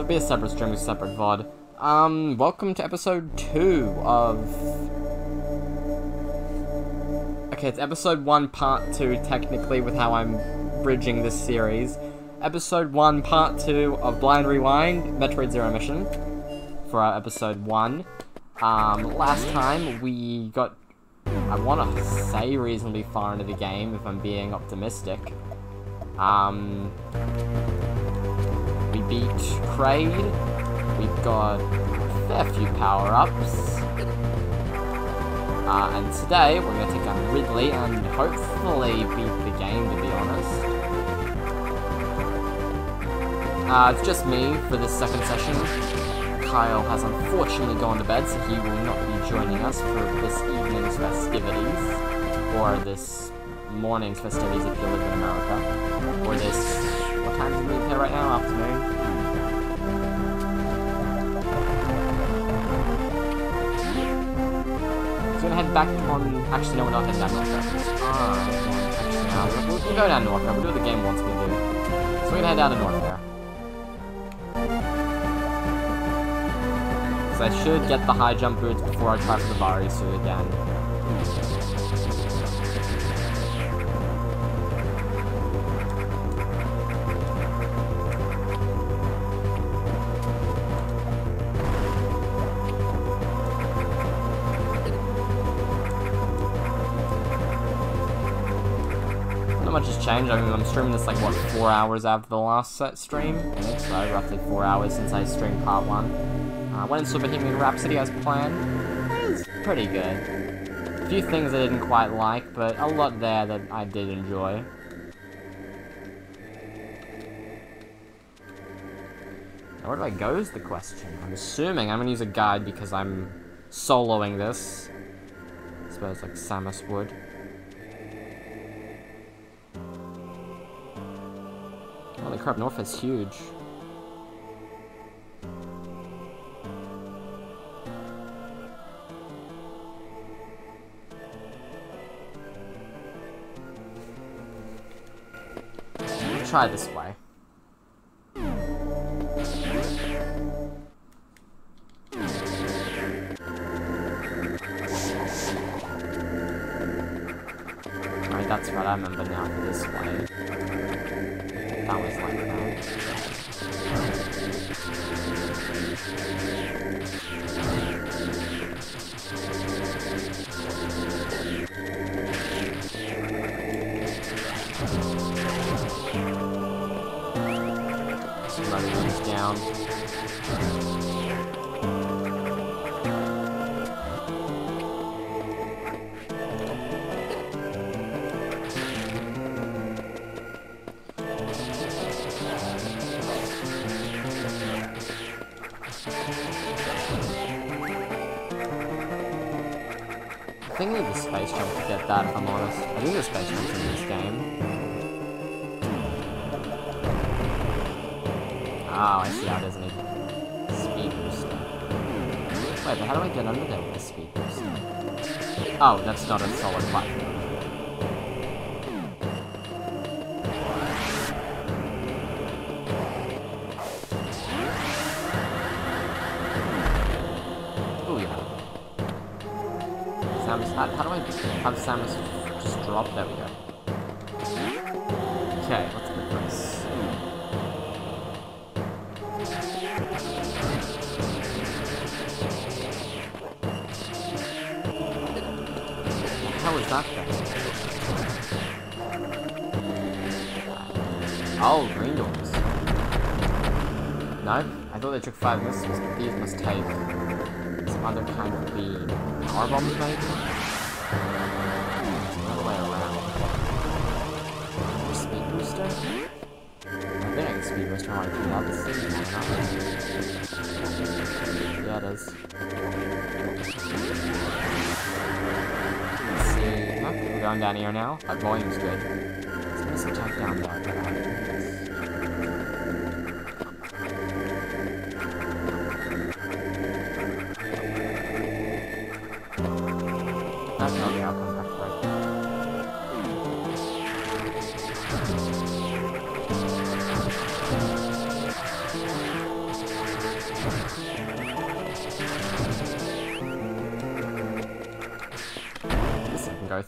It'll be a separate stream, a separate VOD. Um, welcome to episode 2 of... Okay, it's episode 1, part 2, technically, with how I'm bridging this series. Episode 1, part 2 of Blind Rewind, Metroid Zero Mission, for our episode 1. Um, last time, we got, I want to say reasonably far into the game, if I'm being optimistic. Um, we beat Kraid, we've got a fair few power-ups, uh, and today we're going to take on Ridley and hopefully beat the game, to be honest. Uh, it's just me for this second session. Kyle has unfortunately gone to bed, so he will not be joining us for this evening's festivities, or this morning's festivities if you live in America, or this, what time is it here right now? Afternoon? Gonna head back on, actually no we're not heading down North. Alright, no, we'll, we'll, go down Norfair, we'll do the game me to do. So we're gonna head down to Norfair. So I should get the high jump boots before I try for the Varia suit again. I mean, I'm streaming this like, what, four hours after the last set stream? So, roughly four hours since I streamed part one. Uh, went into Bohemian Rhapsody as planned. It was pretty good. A few things I didn't quite like, but a lot there that I did enjoy. Now, where do I go is the question. I'm assuming I'm gonna use a guide because I'm soloing this. I suppose like Samus would. Crap, North is huge. Try this way. Oh, that's not a solid platform. These take some other kind of beam. Power bombs, maybe? Another way around. Speed booster? I think I can speed booster on the city Yeah, it is. Let's see. Okay, we're going down here now. That volume's good. Let's attack down there.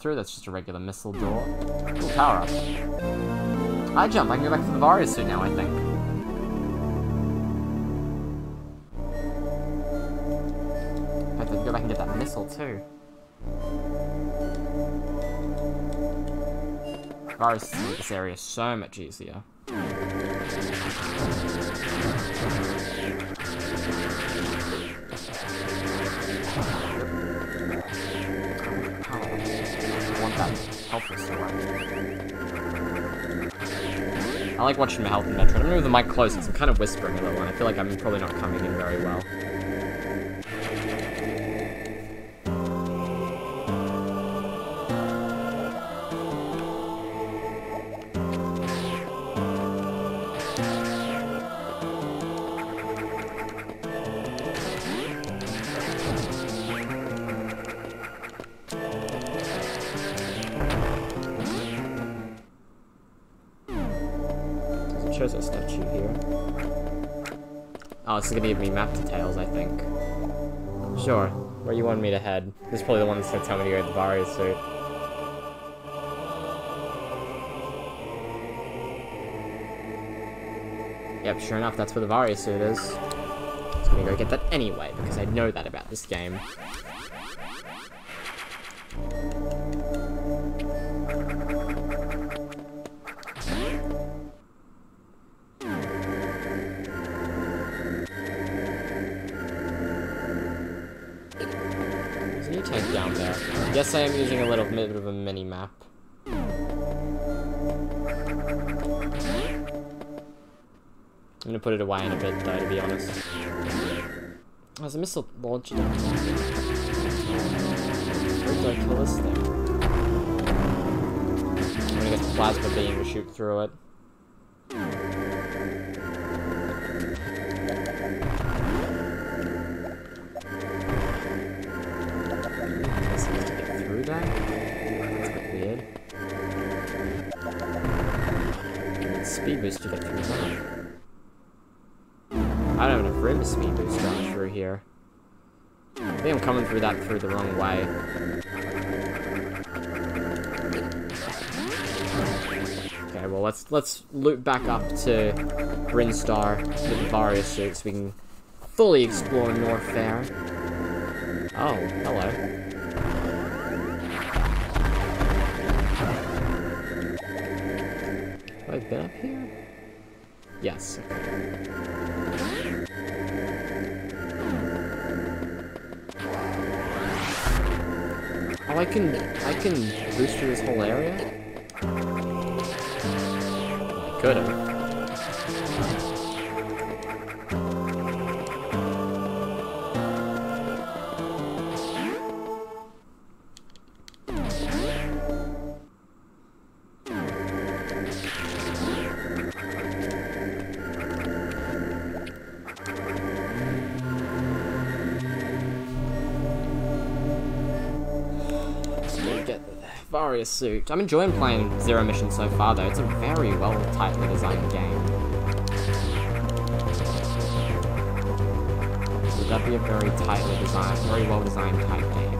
Through, that's just a regular missile door. Cool power up. I jump, I can go back to the Varia suit now, I think. I can go back and get that missile too. Varia suit this area so much easier. I like watching my health in Metroid. I'm gonna move the mic closer because I'm kind of whispering a little and I feel like I'm probably not coming in very well. This is gonna give me map details, I think. Sure. Where you want me to head? This is probably the one that's gonna tell me to go to the Varia suit. Yep, sure enough, that's where the Varia suit is. I'm gonna go get that anyway, because I know that about this game. In a bit, though, to be honest. There's a missile launcher down. Where do I kill this thing? I'm gonna get the plasma beam to shoot through it. Through that through the wrong way. Okay, well let's let's loop back up to Brinstar with the Varia suit so we can fully explore North Fair. Oh, hello. Have I been up here? Yes. Oh, can I can boost through this whole area. Suit. I'm enjoying playing Zero Mission so far, though. It's a very well, tightly designed game. Would that be a very tightly designed, very well designed type game?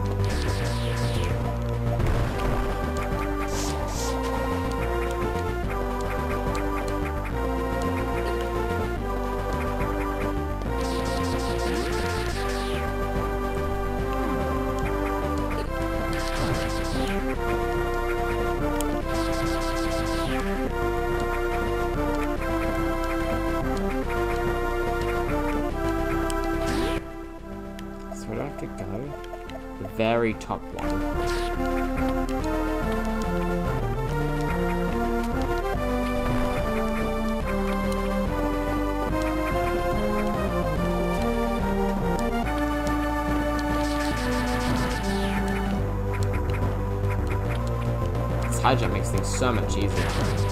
Jump makes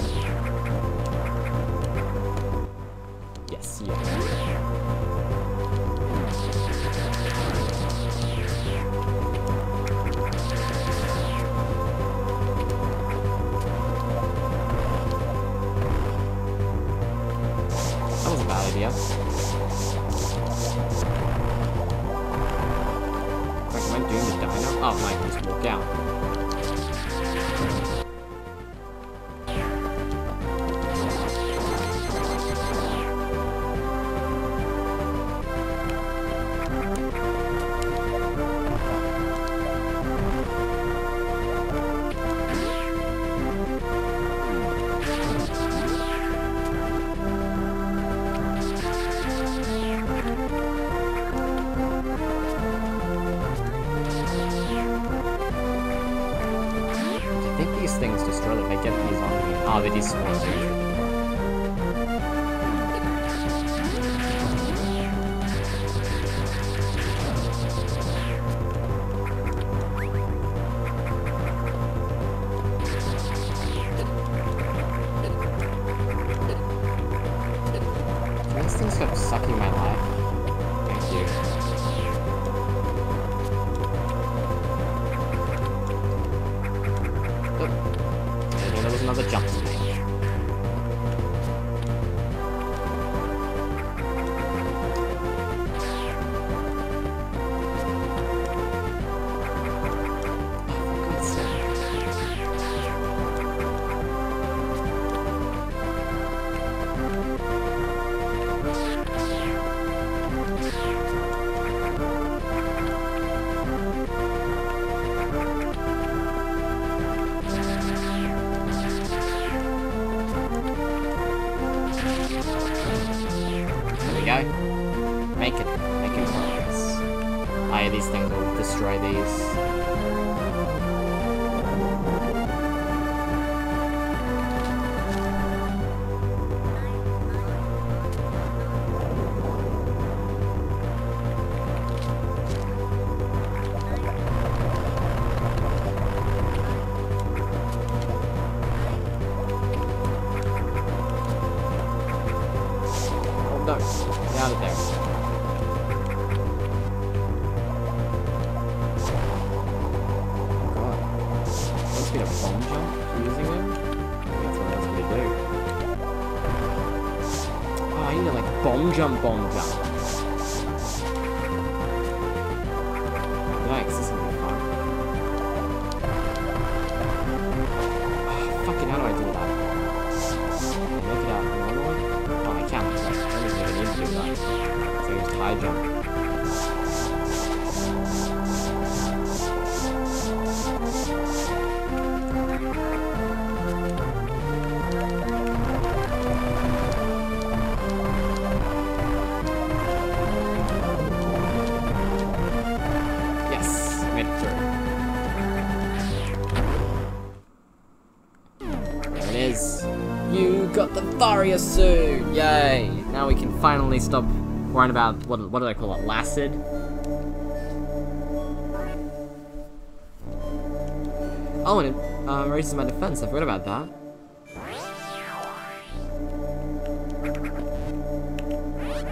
jump bomb jump. Varia suit! Yay! Now we can finally stop worrying about, what, what do I call it, Lacid? Oh, and it uh, raises my defense, I forgot about that.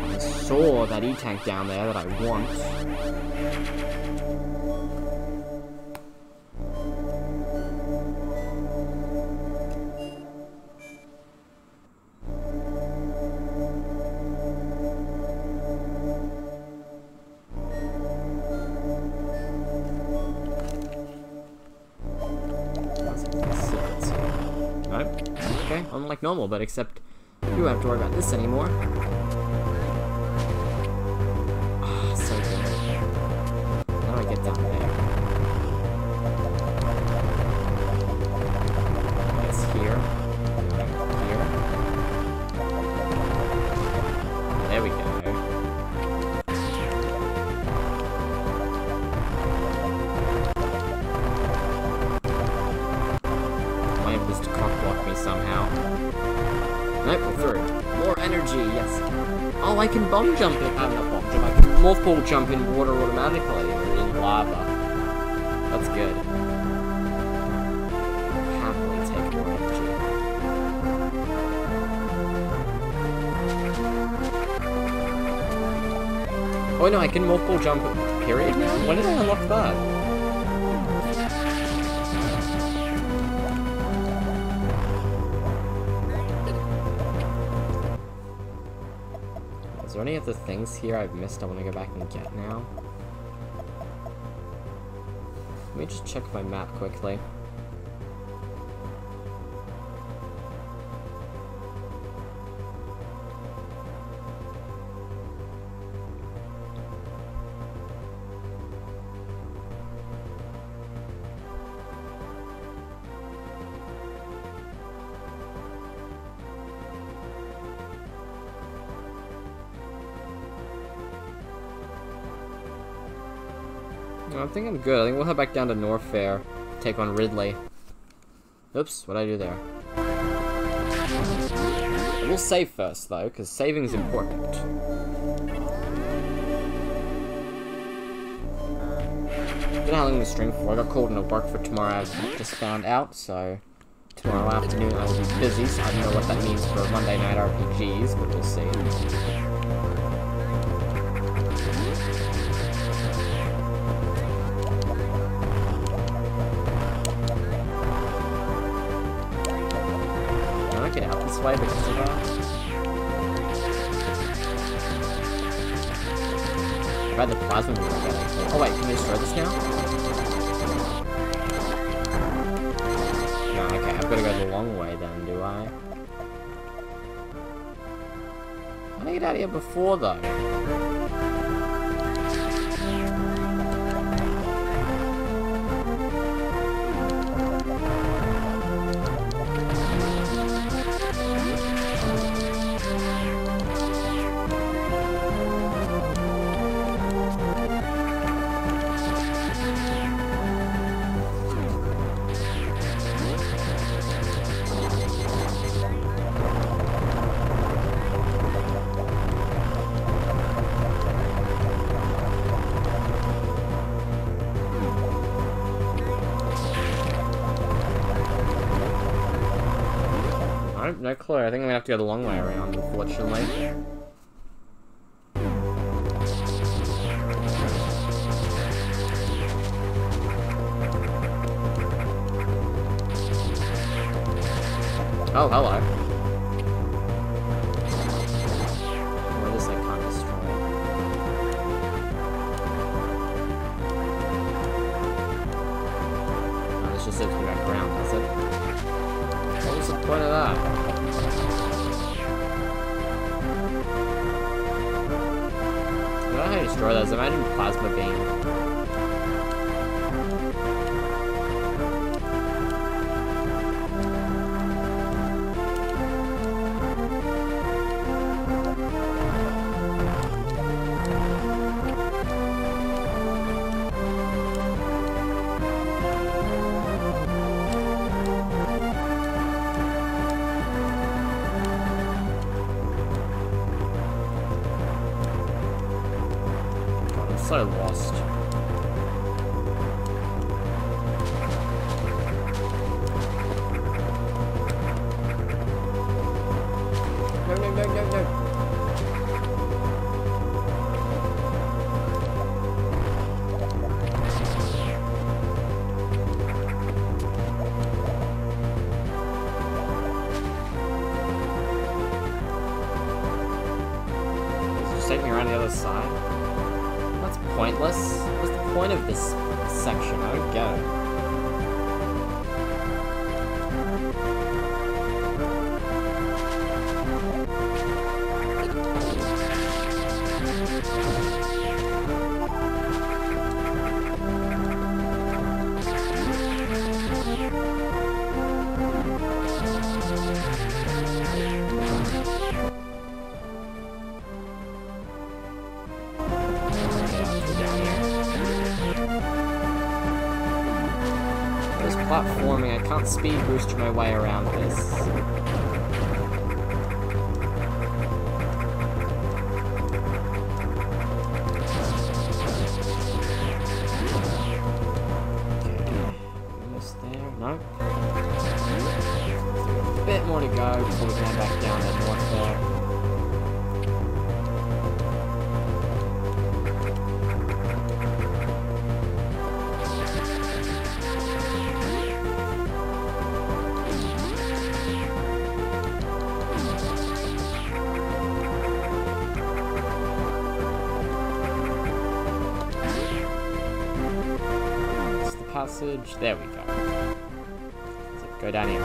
I saw that E-tank down there that I want. Normal, but except you don't have to worry about this anymore. Bomb jump in- uh, not bomb jump, I can morph ball jump in water automatically, or in lava. That's good. Oh no, I can morph ball jump period? When did I unlock that? Any other things here I've missed I want to go back and get now? Let me just check my map quickly. Think I'm good. I think we'll head back down to Norfair, take on Ridley. Oops, what'd I do there? We'll save first, though, because saving is important. I don't know how long the for. I got called into work for tomorrow, I've just found out, so... Tomorrow afternoon I will be busy, so I don't know what that means for Monday Night RPGs, but we'll see. Get out here before though? I think I'm gonna have to go the long way around, unfortunately. How to destroy those. Imagine plasma beam. My way passage. There we go. So go down here.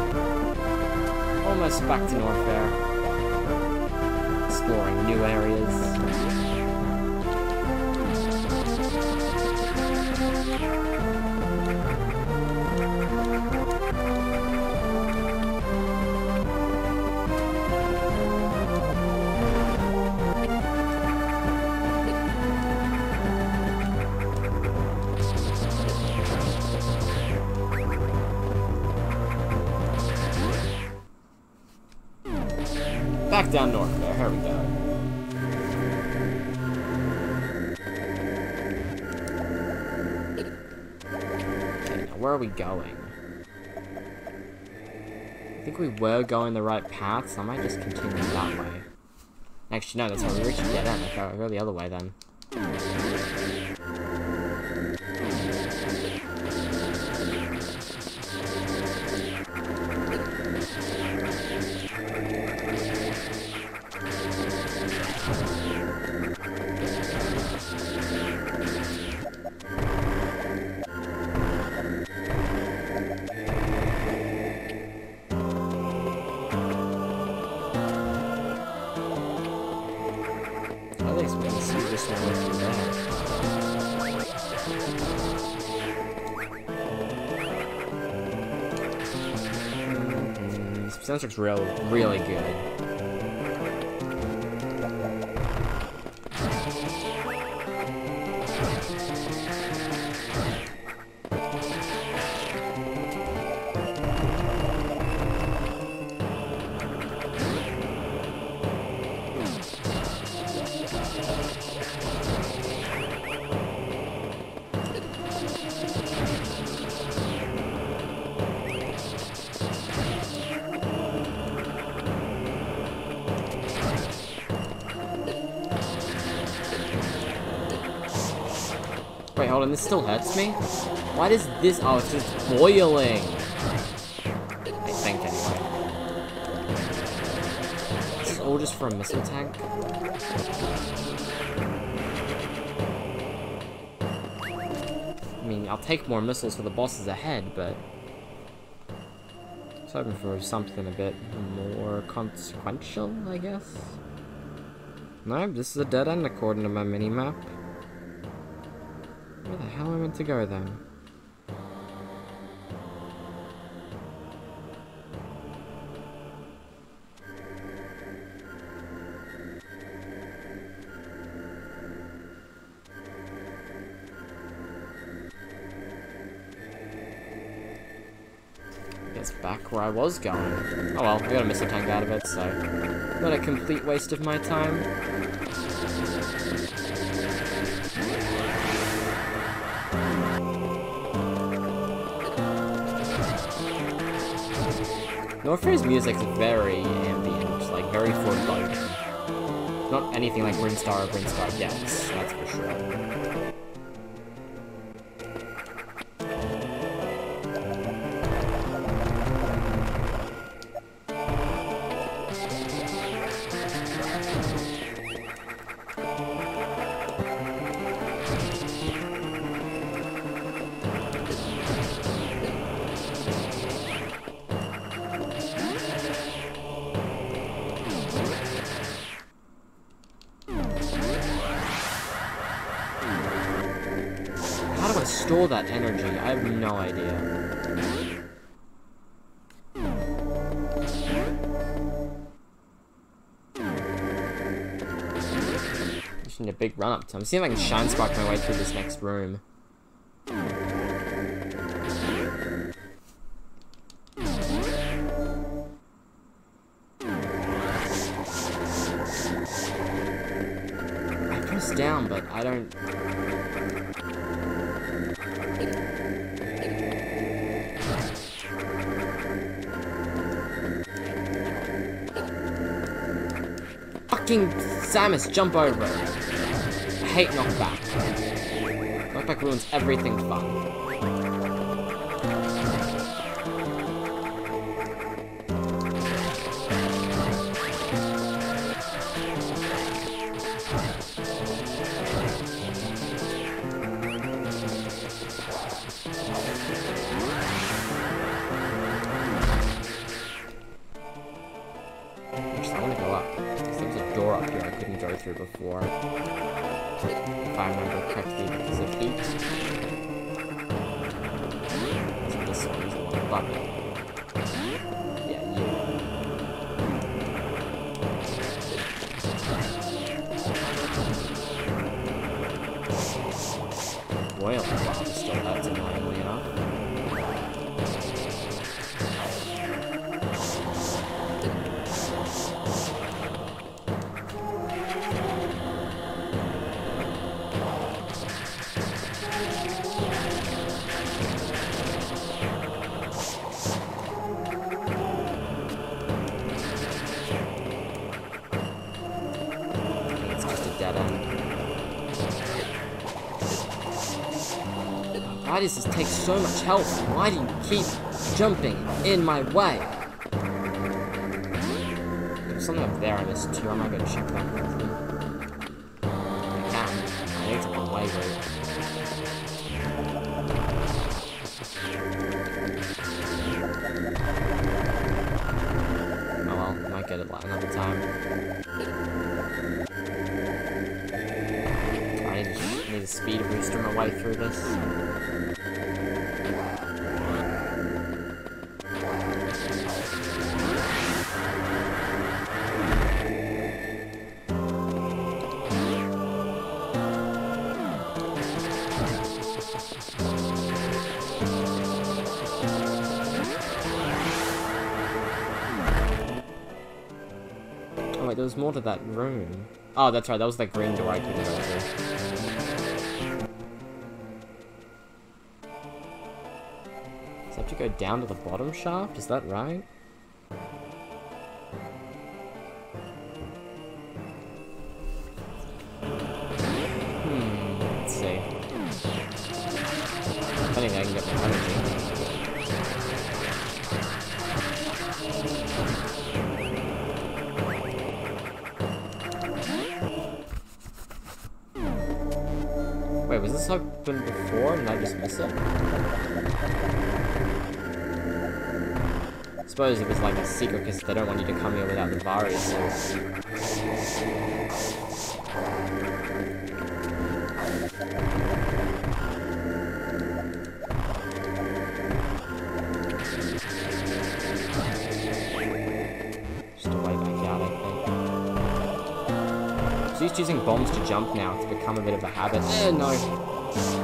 Almost back to Norfair. Exploring new areas. Down Norfair, here we go. Where are we going? I think we were going the right path, so I might just continue that way. Actually, no, that's how we reached the dead end. I'll go the other way then. Soundtrack's real, really good. Hold on, this still hurts me? Why does this- oh, it's just boiling! I think, anyway. This is all just for a missile tank? I mean, I'll take more missiles for the bosses ahead, but... I was hoping for something a bit more consequential, I guess? No, this is a dead end according to my mini-map. Where the hell am I meant to go then? I guess back where I was going. Oh well, I got a missile tank out of it, so not a complete waste of my time. Norfair's music is very ambient, like very foreboding. Not anything like Brinstar or Brinstar gets, that's for sure. Big run up time. See if I can shine spark my way through this next room. I press down, but I don't Fucking Samus, jump over. I hate knockback. Knockback ruins everything fun. A does this take so much health? Why do you keep jumping in my way? There's something up there I missed too. I might go check that quickly. I can. I it's a one-way route. Oh well, might get it another time. I need need a speed booster my way through this. There was more to that room. Oh, that's right, that was the green door I couldn't go through. Does it have to go down to the bottom shaft? Is that right? Suppose it was like a secret because they don't want you to come here without the Varia. Just a way back out, I think. Using bombs to jump now. It's become a bit of a habit. Eh, no.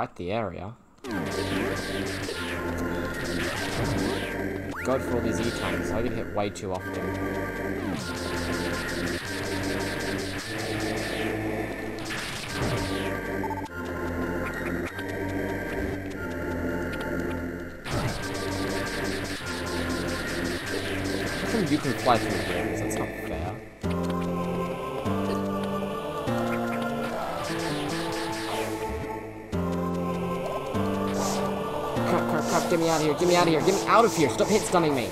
Quite the area. God for all these E-tanks, I get hit way too often. You can fly through walls? me out of here. Get me out of here. Get me out of here. Stop hit stunning me.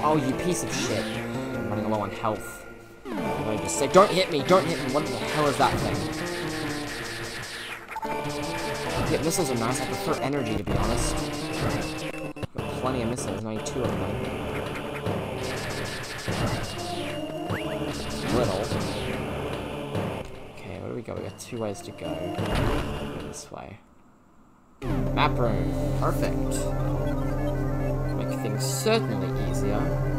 Oh, you piece of shit. I'm running low on health. I just say, don't hit me, don't hit me. What the hell is that thing? Yeah, missiles are nice. I prefer energy, to be honest. Plenty of missiles, only two of them. Two ways to go. Go this way. Map room. Perfect. Make things certainly easier.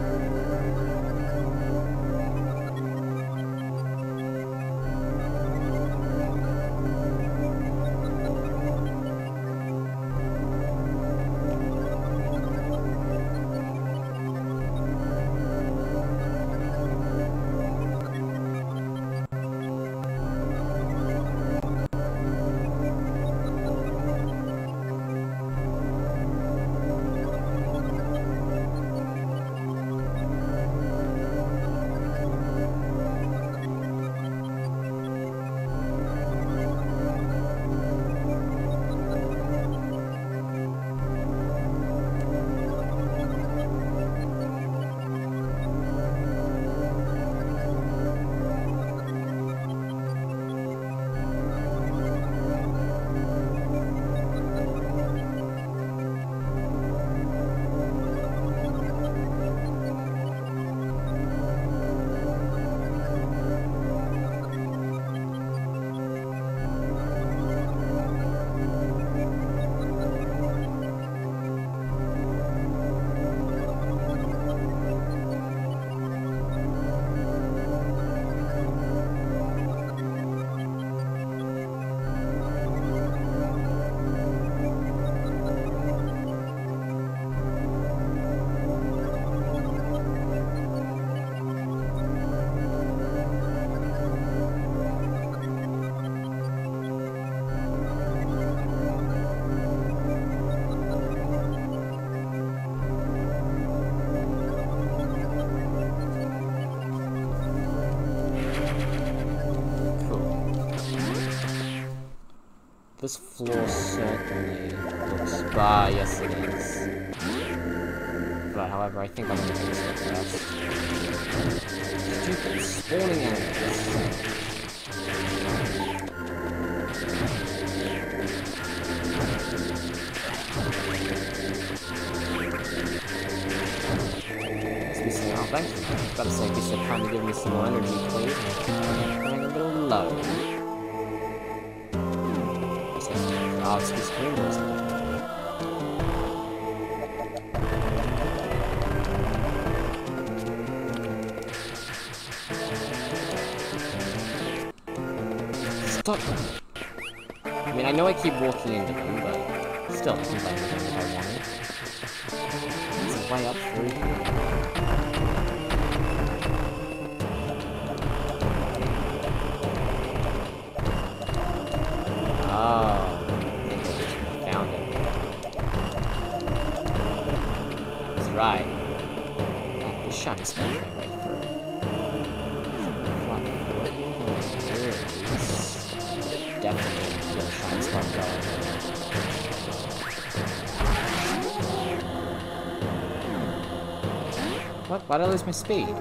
Floor certainly looks... Ah, yes it is. But however, I think I'm gonna do this. Stupid spawning oh thank you. Gotta say, be so kind to give me some more energy, please. I'm running a little low. It's this green one. Stop! I mean, I know I keep walking into them, but still, I can find them if I wanted. There's a way up through here. Oh. Right. Oh, the shine spark right through. It is. Definitely shine spark going. What? Why did I lose my speed?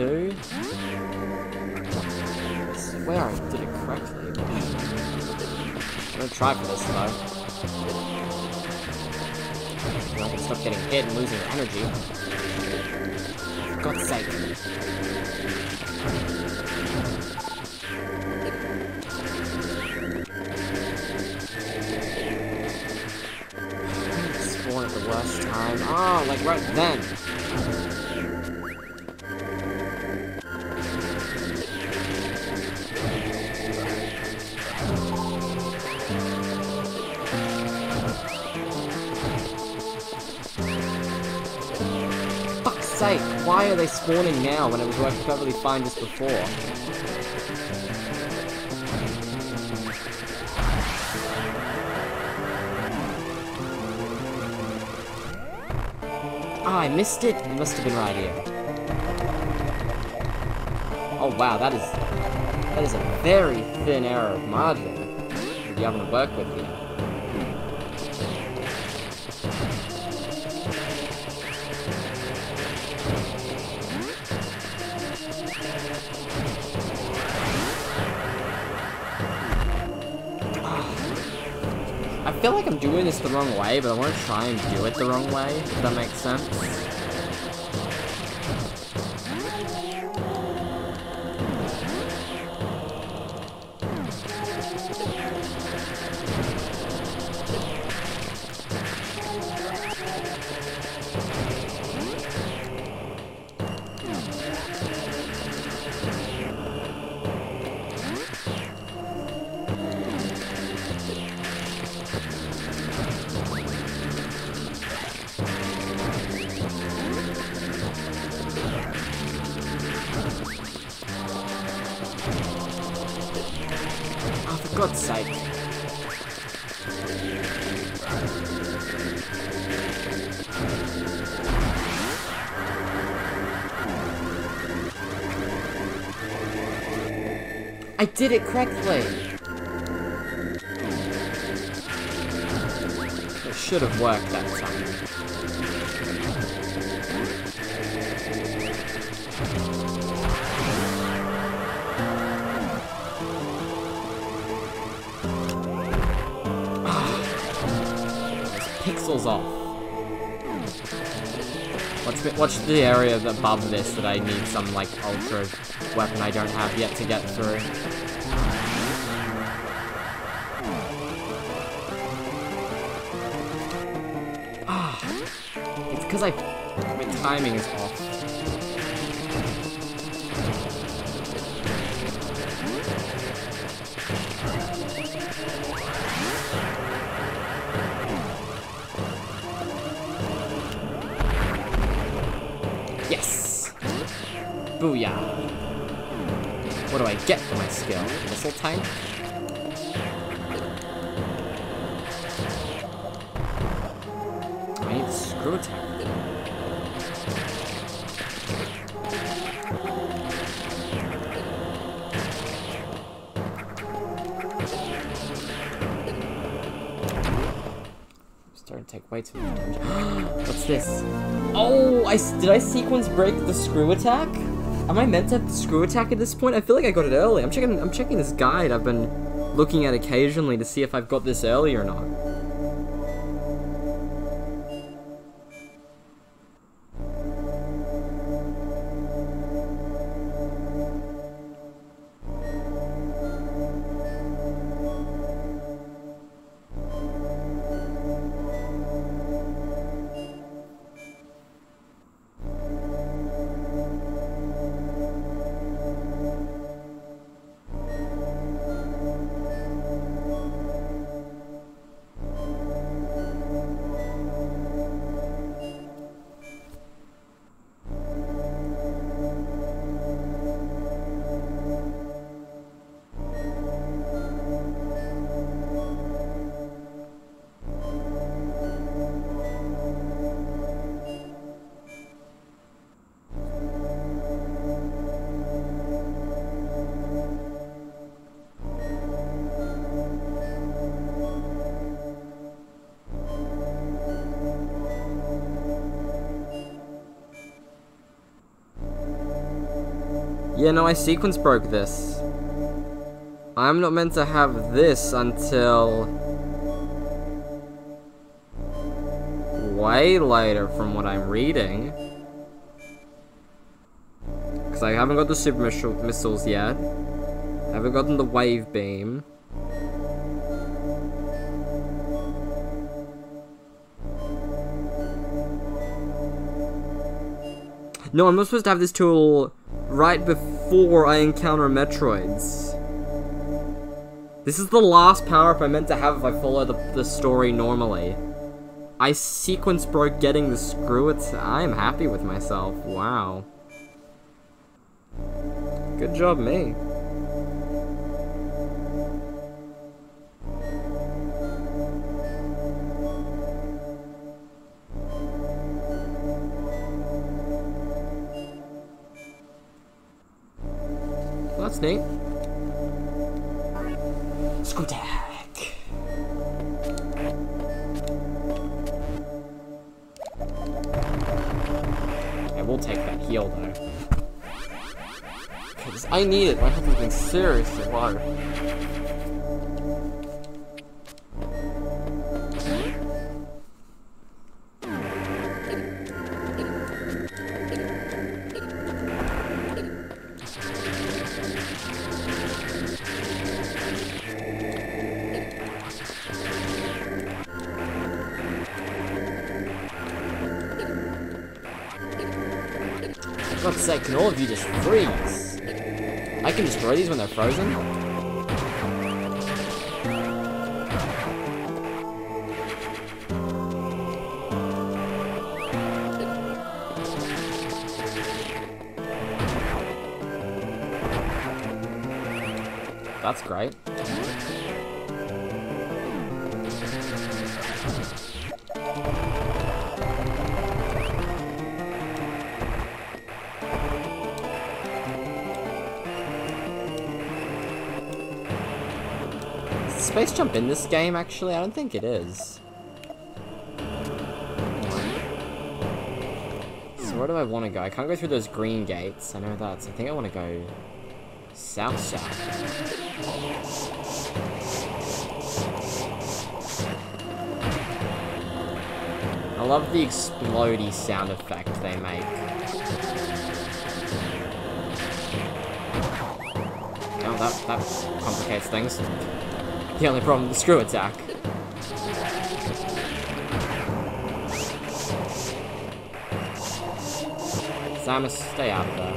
Too? I I did it correctly. I'm gonna try for this though. I can stop getting hit and losing energy. For God's sake. Spawn at the worst time. Oh, like right then. spawning now when it was working perfectly fine just before. Ah, I missed it. It must have been right here. Oh wow, that is that is a very thin error of margin. You having to work with me. Doing this the wrong way, but I want to try and do it the wrong way, if that makes sense. Did it correctly! It should have worked that time. Ah. Pixels off. Watch, watch the area above this that I need some, like, ultra weapon I don't have yet to get through. I... My timing is off. Yes! Booyah! What do I get for my skill? Missile time? I need screw attack. Take way too much damage. What's this? Oh, I did I sequence break the screw attack? Am I meant to have the screw attack at this point? I feel like I got it early. I'm checking. I'm checking this guide I've been looking at occasionally to see if I've got this early or not. Yeah, no, I sequence broke this. I'm not meant to have this until... Way later from what I'm reading. Because I haven't got the super missile missiles yet. I haven't gotten the wave beam. No, I'm not supposed to have this tool right before I encounter Metroids. This is the last power-up I meant to have if I follow the, the story normally. I sequence broke getting the screw it. I am happy with myself. Wow. Good job, me. Neat. Screw attack. I will take that heal though. Because I need it. My health has been seriously low. Frozen? Space jump in this game, actually? I don't think it is. So where do I want to go? I can't go through those green gates. I know that, I think I want to go south south. I love the explodey sound effect they make. Oh, that, that complicates things. The only problem with the screw attack. Samus, stay out of there.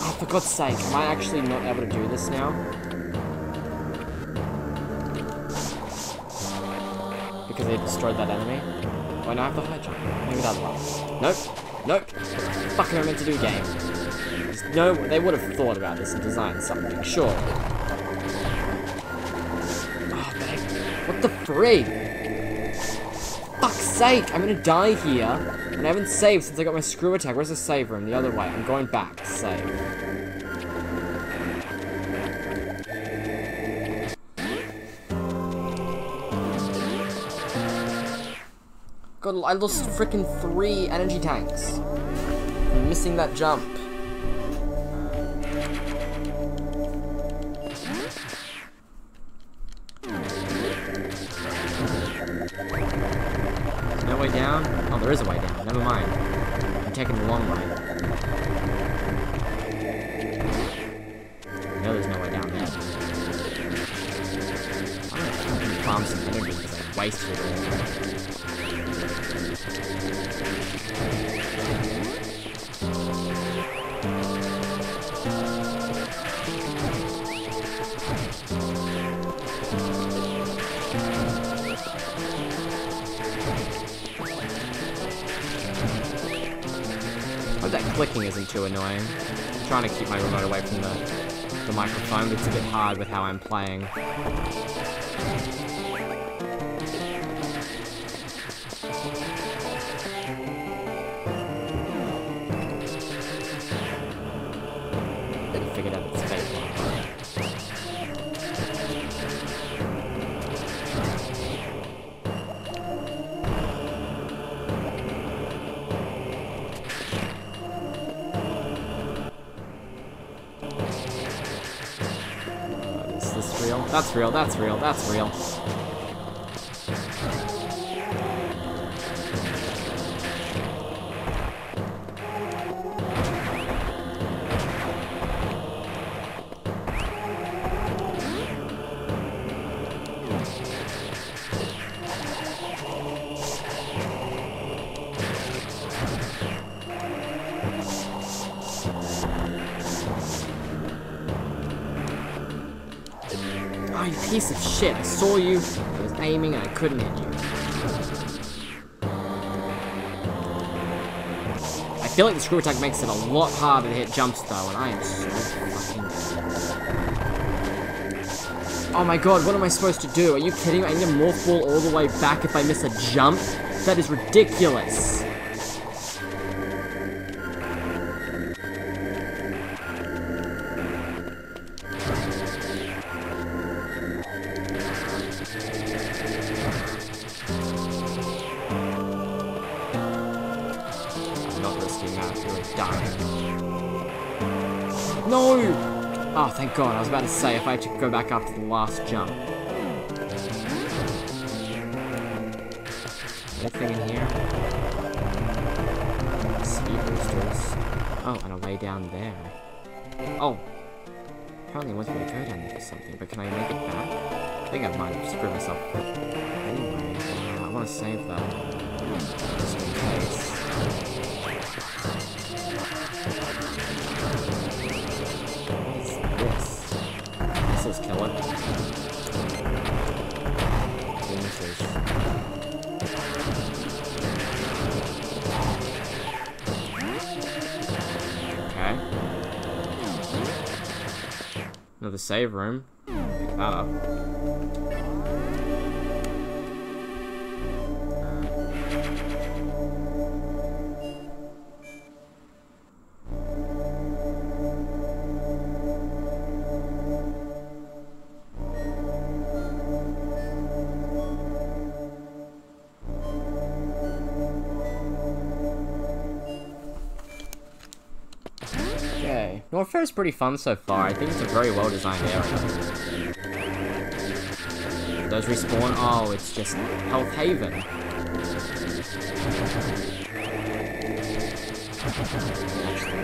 Oh, for God's sake, am I actually not able to do this now? Because they destroyed that enemy? Why not have the high jump? Maybe help. Nope. Nope. Fuck am I meant to do game? There's No, they would have thought about this and designed something, sure. Oh, what the frig? Fuck's sake, I'm gonna die here. And I haven't saved since I got my screw attack. Where's the save room? The other way. I'm going back to save. God, I lost freaking three energy tanks. Missing that jump. Playing. That's real, that's real, that's real. Couldn't hit you. I feel like the screw attack makes it a lot harder to hit jumps though, and I am so fucking Oh my god, what am I supposed to do? Are you kidding me? I need to morph ball all the way back if I miss a jump? That is ridiculous. No! Oh, thank god, I was about to say if I had to go back after the last jump. Anything in here? Speed boosters. Oh, and a way down there. Oh. Apparently I wanted to go down there for something, but can I make it back? I think I might have screwed myself. But anyway, uh, I want to save that. Just in case. Another save room. Pick that up. Pretty fun so far. I think it's a very well designed area. Does respawn? Oh, it's just Health Haven.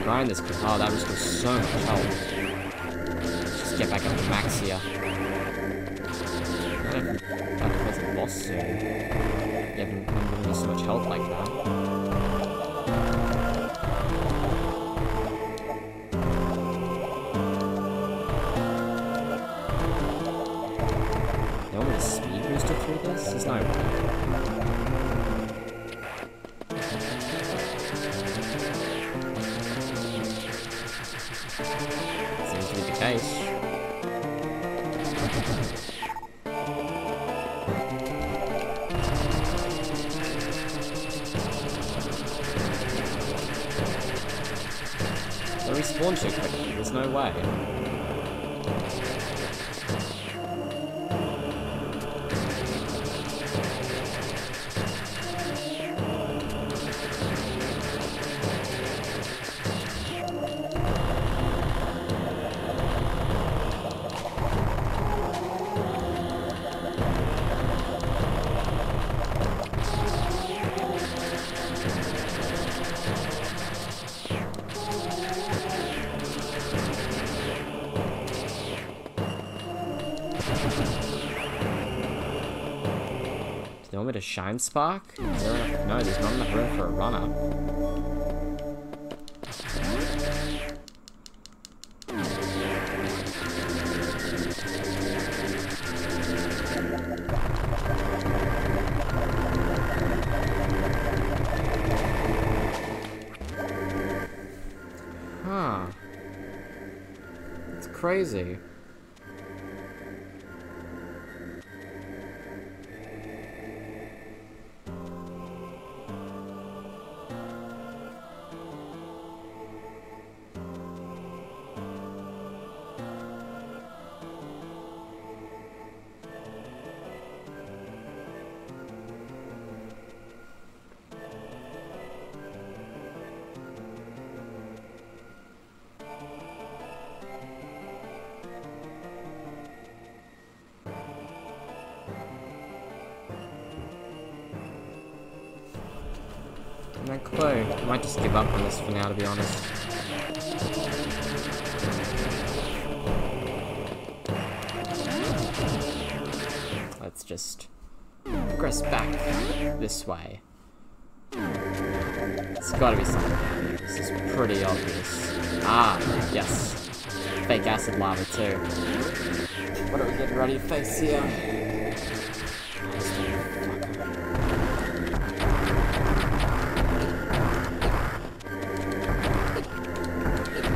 Grind this. Oh, that restores so much health. Let's just get back up to max here. I don't know if there's a boss soon. Haven't been giving so much health like that. To Shine Spark? There No, there's not enough room for a run-up. Huh. It's crazy. No clue. I might just give up on this for now, to be honest. Let's just progress back this way. It's gotta be something. This is pretty obvious. Ah, yes. Fake acid lava, too. What are we getting ready to face here?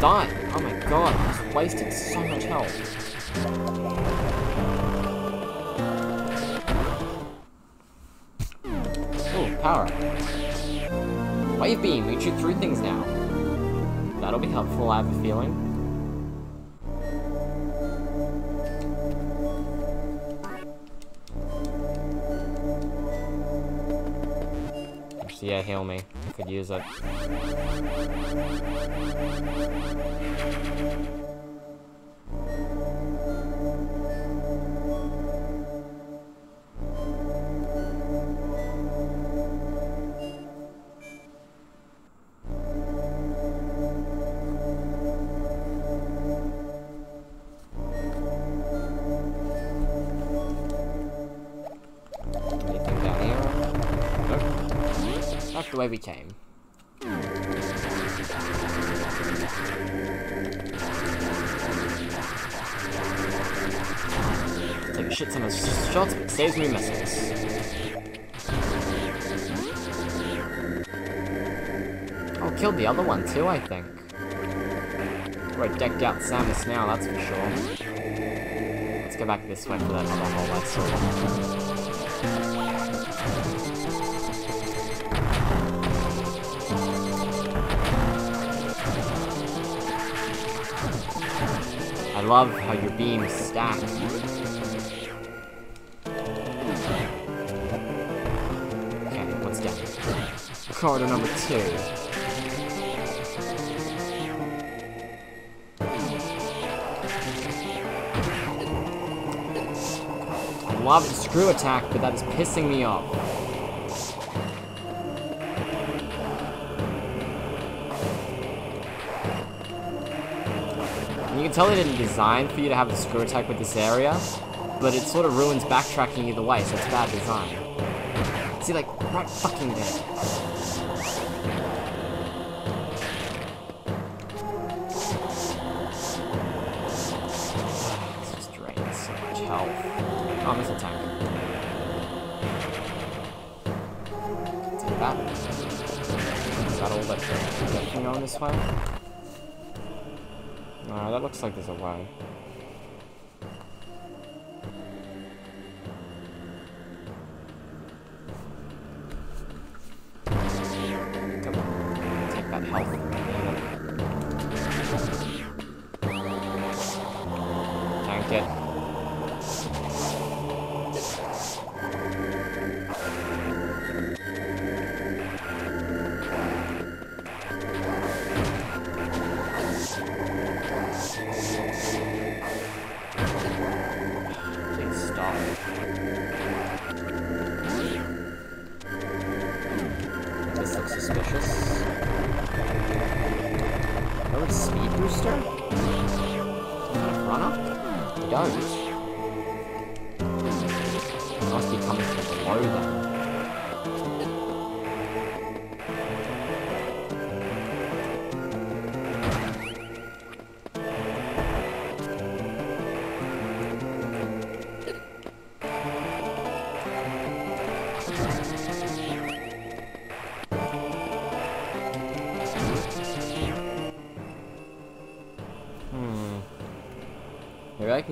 die. Oh my god, I just wasted so much health. Oh, power. Wave beam, we shoot through things now. That'll be helpful, I have a feeling. yeah, heal me. Could use it. Too, I think. We're decked out Samus now, that's for sure. Let's go back this way for that hole I. I love how your beams stack. Okay, what's down? Corridor number two. Love the screw attack, but that is pissing me off. And you can tell they didn't design for you to have the screw attack with this area, but it sort of ruins backtracking either way, so it's bad design. See, like, right fucking there. Looks like there's a way. Some kind of run up? I don't.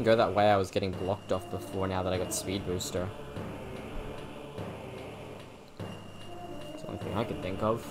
Go that way I was getting blocked off before now that I got speed booster. It's the only thing I could think of.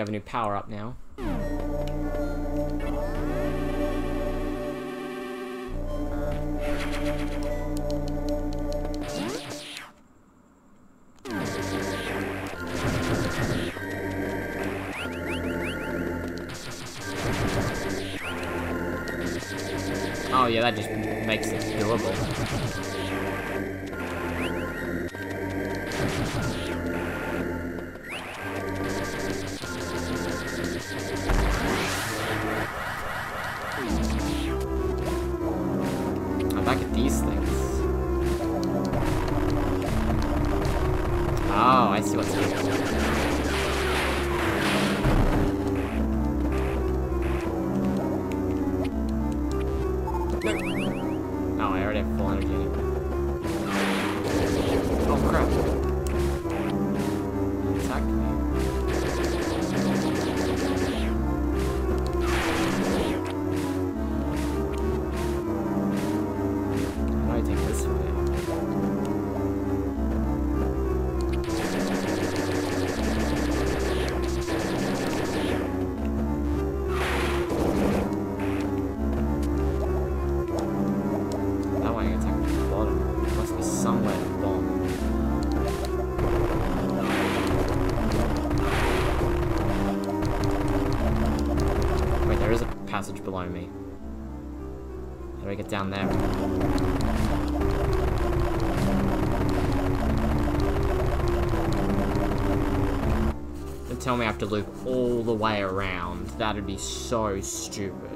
Have a new power up now. Below me. How do I get down there? Don't tell me I have to loop all the way around. That'd be so stupid.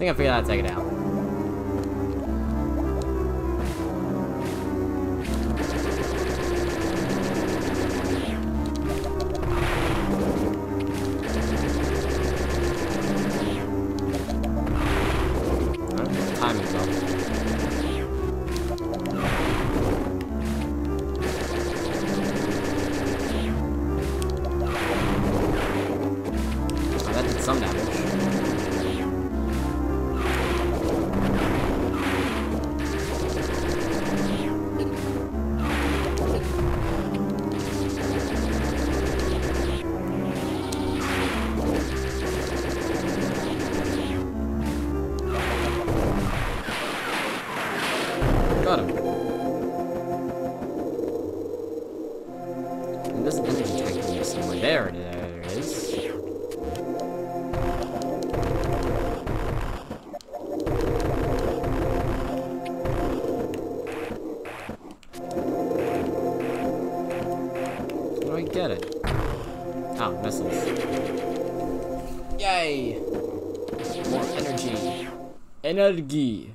Think I figured out how to take it out. Energy.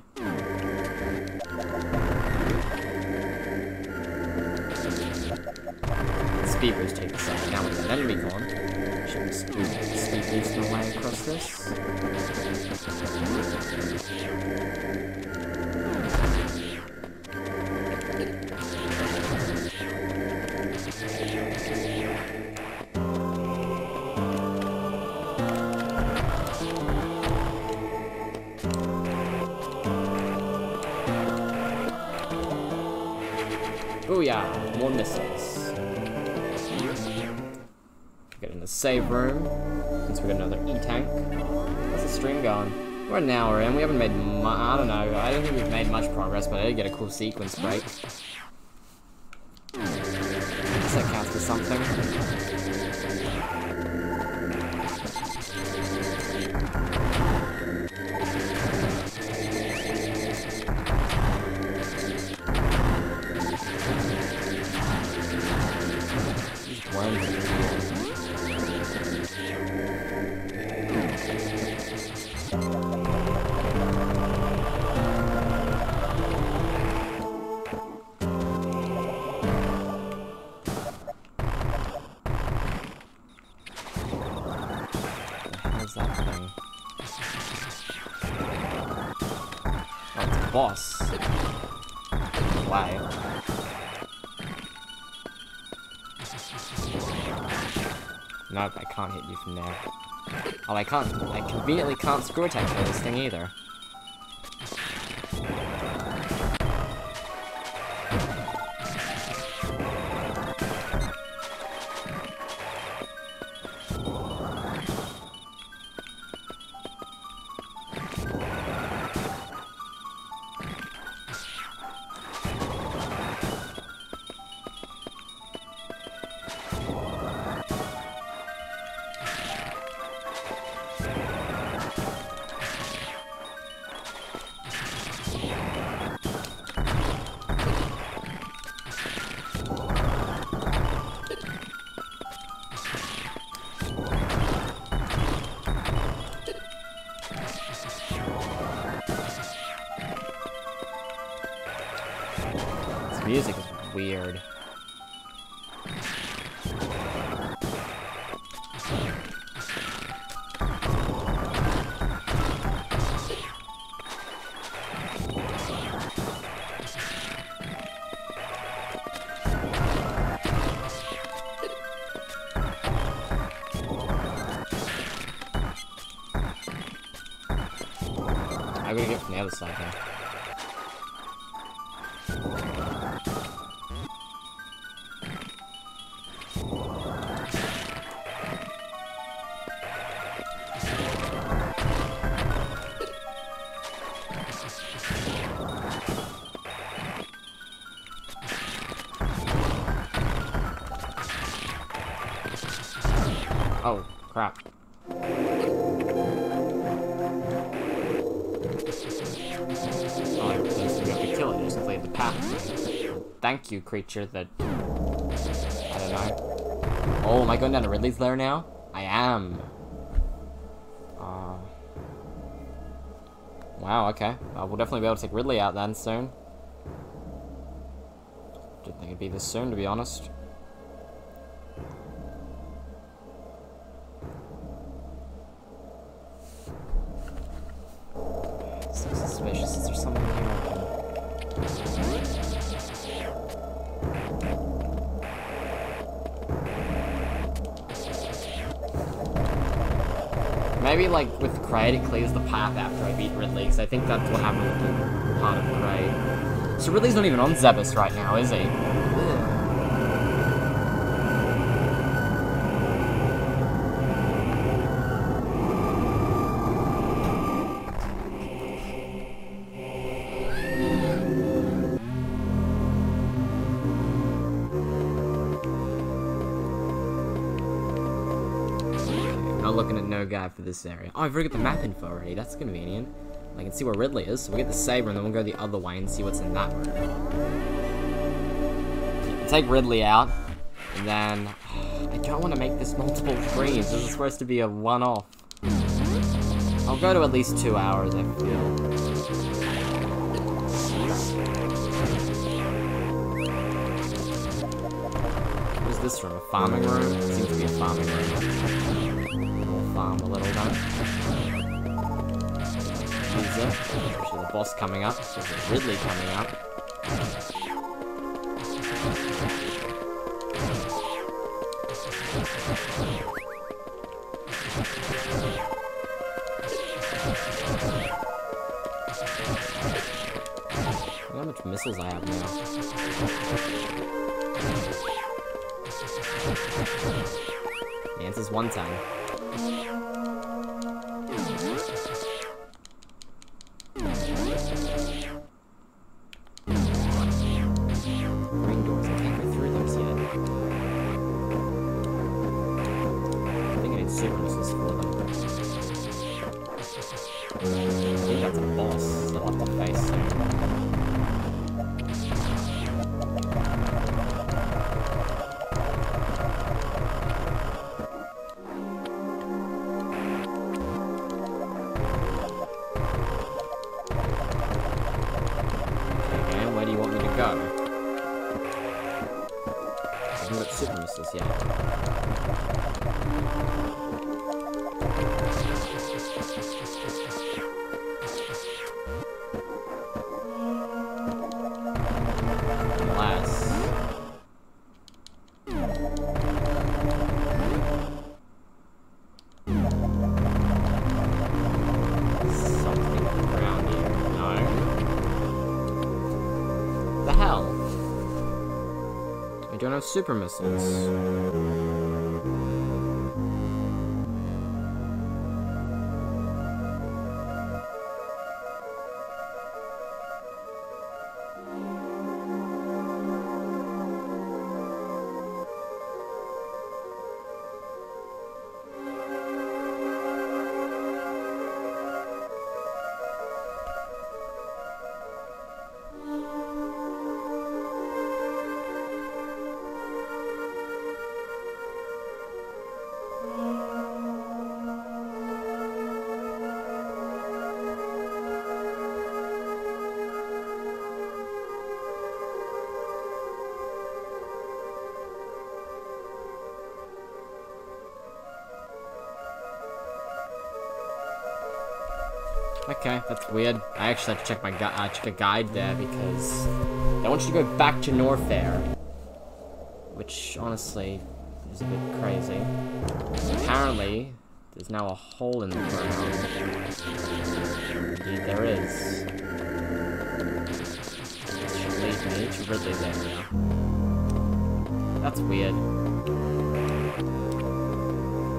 Save room. Since we got another E-tank. How's the stream going? We're an hour in. We haven't made I don't know. I don't think we've made much progress, but I did get a cool sequence break. Oh, I can't. I conveniently can't screw attack this thing either. Thank you, creature that... I don't know. Oh, am I going down to Ridley's lair now? I am. Uh... Wow, okay. Uh, we'll definitely be able to take Ridley out then soon. Didn't think it'd be this soon, to be honest. Like, with Kraid, it clears the path after I beat Ridley, because I think that's what happened with the part of Kraid. So Ridley's not even on Zebes right now, is he? For this area. Oh, I've already got the map info already. That's convenient. I can see where Ridley is, so we'll get the Saber and then we'll go the other way and see what's in that room. Take Ridley out, and then... I don't want to make this multiple screens. This is supposed to be a one-off. I'll go to at least two hours, I feel. What is this room? A farming room? It seems to be a farming room farm a little then. The boss coming up. There's Ridley coming up. Super missiles. Okay, that's weird. I actually have to check my gu uh, check a guide there because I want you to go back to Norfair, which honestly is a bit crazy. Apparently, there's now a hole in the ground. Indeed, there is. This should lead me to Ridley's area. That's weird.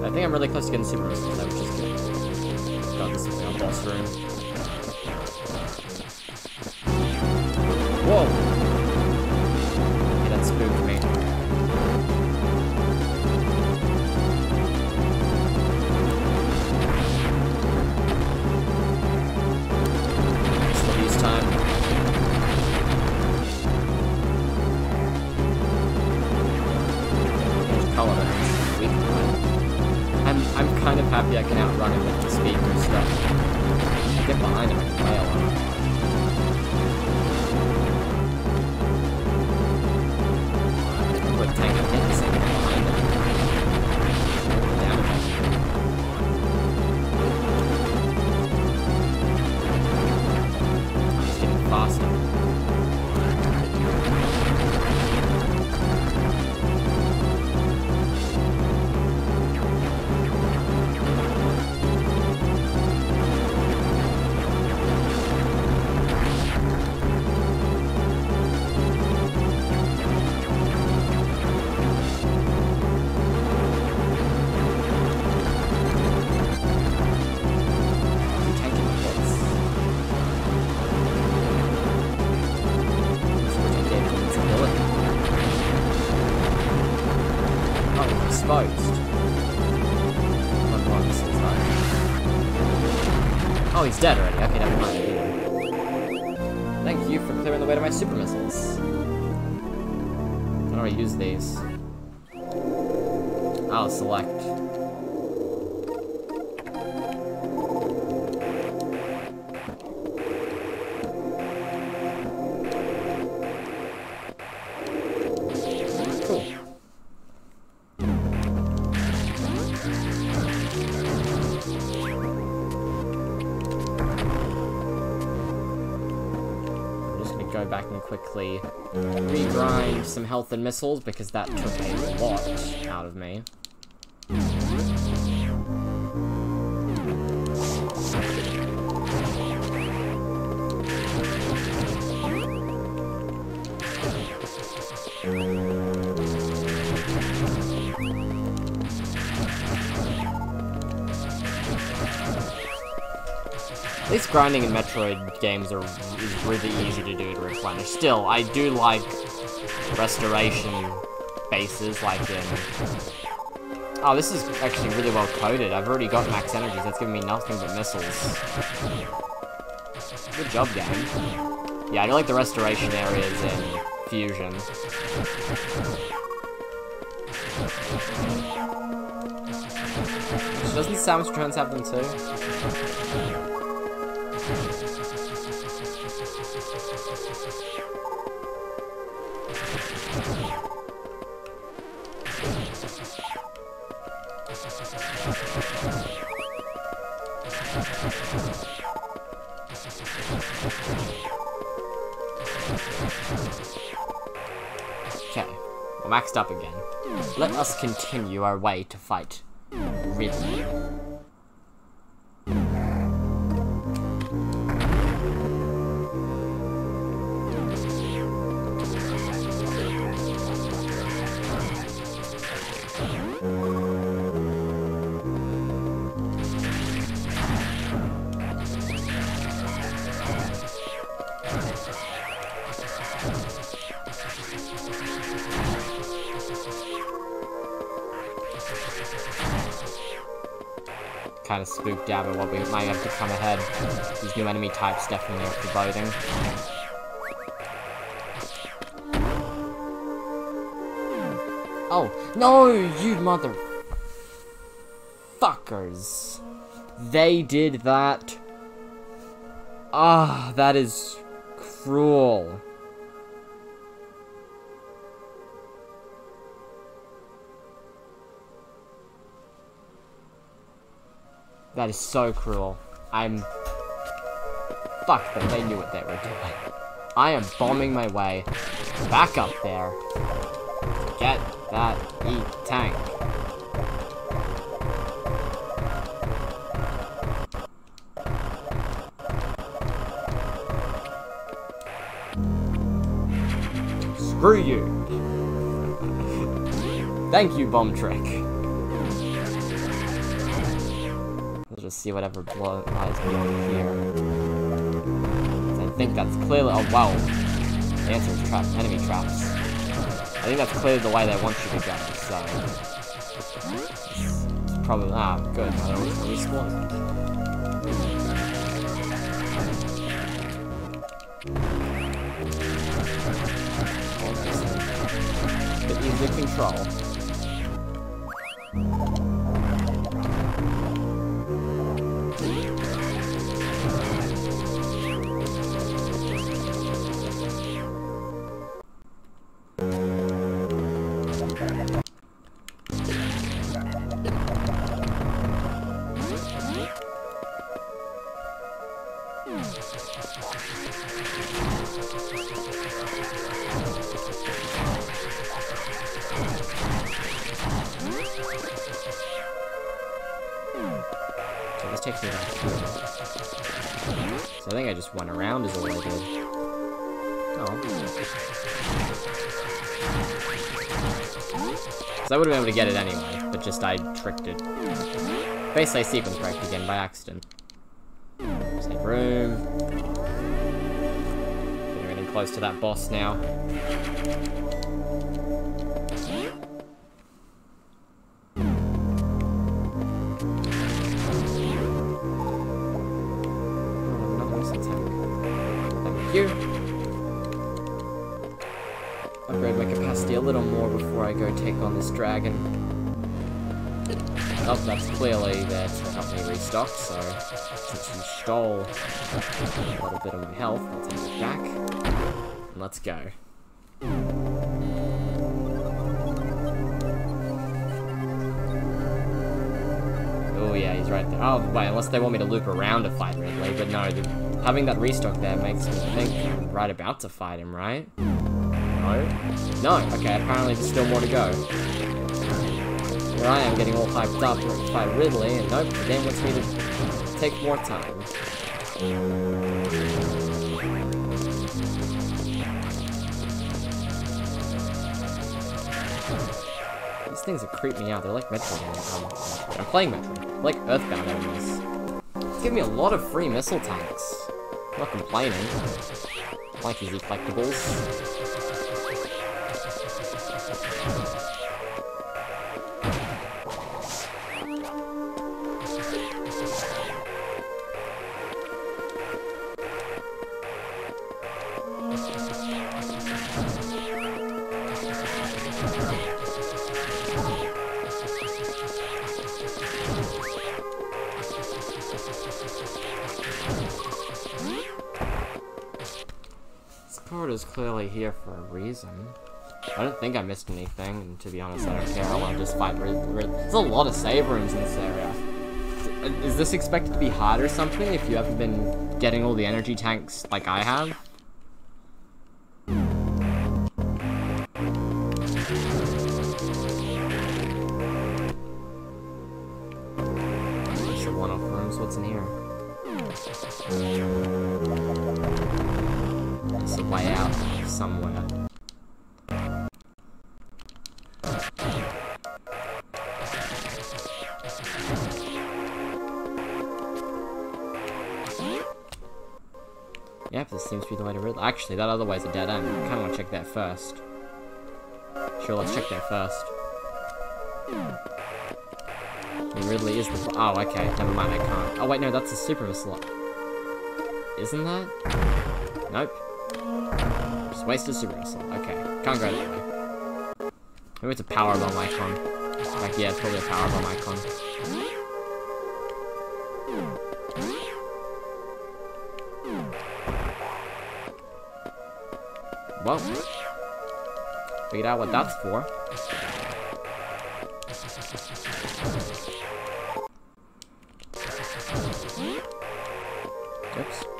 I think I'm really close to getting super missiles, which is good. God, this is no boss room. Quickly mm. regrind some health and missiles because that took a lot out of me. Mm. At least grinding in Metroid games are is really easy to do to replenish. Still, I do like restoration bases like in... Oh, this is actually really well coded. I've already got max energies. That's giving me nothing but missiles. Good job, game. Yeah, I do like the restoration areas in Fusion. Doesn't Samus Returns have them too? Okay, we're maxed up again. Let us continue our way to fight Ridley. Spooked out by what we might have to come ahead. These new enemy types definitely are foreboding. Oh, no, you mother... Fuckers. They did that. Ah, that is cruel. That is so cruel. I'm... Fuck them, they knew what they were doing. I am bombing my way back up there get that E tank. Screw you. Thank you, bomb trick. Just see whatever blow lies beyond here. I think that's clearly- oh wow. Answer traps, enemy traps. I think that's clearly the way they want you to go, so... It's probably- ah, good, I don't respawn. Easy control. I would have been able to get it anyway, but just I tricked it. Basically sequence break again by accident. Save room. Getting close to that boss now. I go take on this dragon. Oh, that's clearly there to help me restock, so since you stole a little bit of my health, I'll take it back. And let's go. Oh yeah, he's right there. Oh, wait, unless they want me to loop around to fight Ridley, but no, the, having that restock there makes me think I'm right about to fight him, right? No? No, okay, apparently there's still more to go. Here I am getting all hyped up fight Ridley, and nope, the game wants me to take more time. These things that creep me out, they're like Metroid Metroid. I'm playing Metroid. Like Earthbound enemies. Give me a lot of free missile tanks. I'm not complaining. I Like easy collectibles. Here for a reason. I don't think I missed anything, and to be honest, I don't care. I want to just fight Rid There's a lot of save rooms in this area. Is this expected to be hard or something if you haven't been getting all the energy tanks like I have? One-off room, so what's in here? There's a way out somewhere. Yep, this seems to be the way to Ridley. Actually, that other way's a dead end. I kinda wanna check that first. Sure, let's check that first. And Ridley is the... Oh, okay. Never mind, I can't. Oh, wait, no, that's a super missile. Isn't that? Nope. Just wasted super missile. Okay. Can't go that way. Maybe it's a power bomb icon. Like, yeah, it's probably a power bomb icon. Well, figured out what that's for. Oops.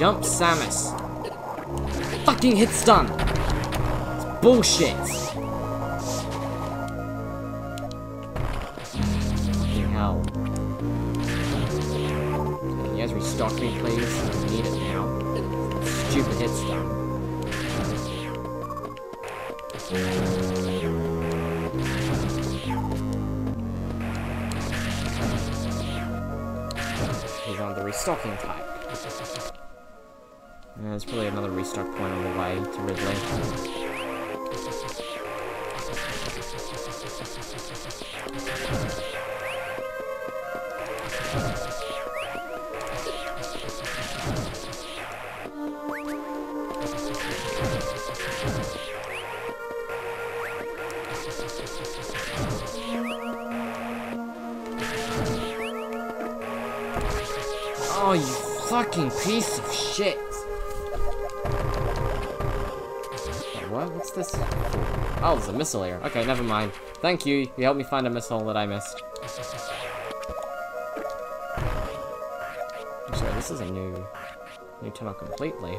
Jump Samus. Fucking hit stun! It's bullshit! Fucking hell. Can you guys restock me, please? I need it now. Stupid hit stun. He's on the restocking type. Uh, yeah, there's probably another restock point on the way to Ridley. Oh, you fucking piece of shit! Missile here. Okay, never mind. Thank you. You helped me find a missile that I missed. Sorry, this is a new, new tunnel completely.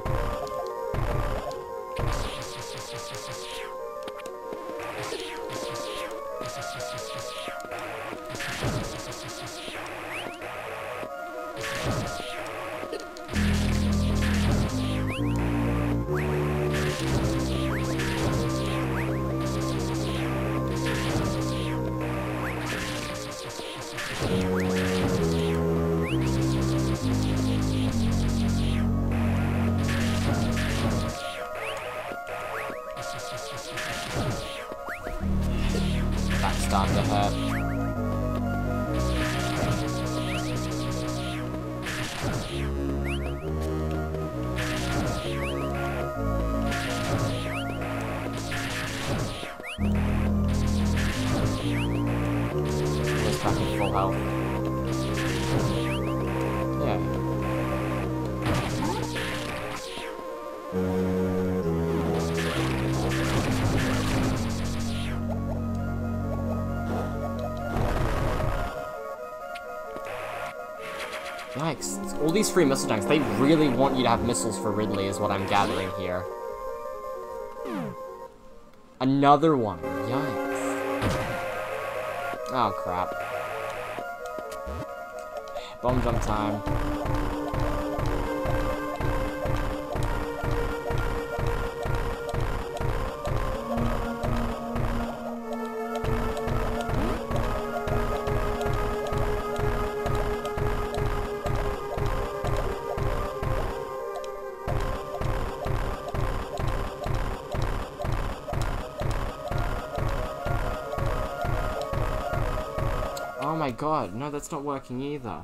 These free missile tanks, they really want you to have missiles for Ridley is what I'm gathering here. Another one. Yikes. Oh, crap. Bomb jump time. That's not working either.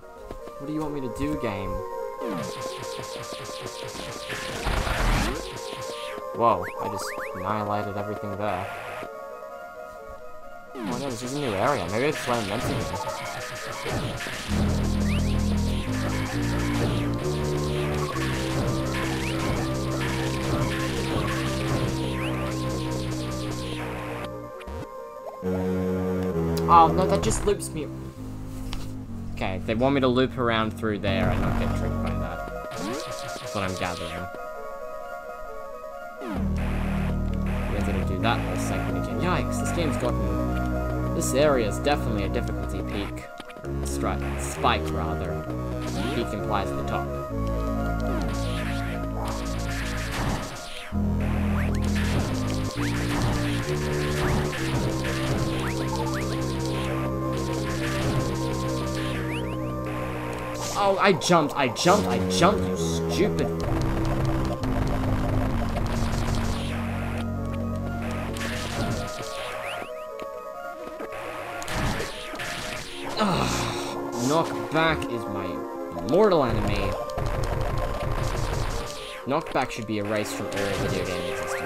What do you want me to do, game? Whoa, I just annihilated everything there. Oh no, this is a new area. Maybe it's where I'm meant to be. Oh no, that just loops me. Okay, they want me to loop around through there and not get tricked by that. That's what I'm gathering. Means I that whole segment again. Yikes, this game's gotten... This area is definitely a difficulty peak. Stri spike, rather. Peak implies the top. Oh, I jumped, I jumped, I jumped, you stupid... Knockback is my mortal enemy. Knockback should be erased from all video game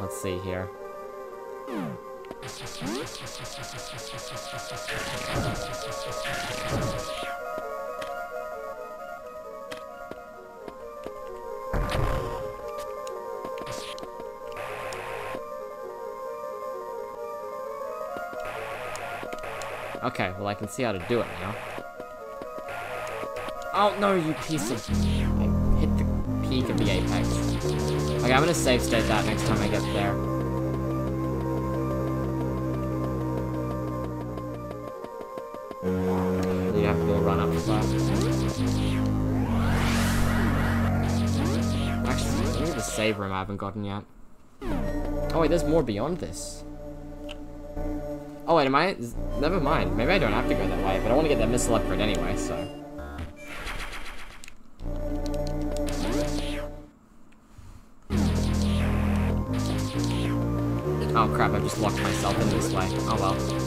let's see here. Can see how to do it now. Oh no, you piece of... I hit the peak of the apex. Okay, I'm gonna save state that next time I get there. You have to run up that. Actually, maybe the save room I haven't gotten yet. Oh wait, there's more beyond this. Oh wait, am I? Never mind. Maybe I don't have to go that way, but I want to get that missile upgrade anyway, so. Oh crap, I just locked myself in this way. Oh well.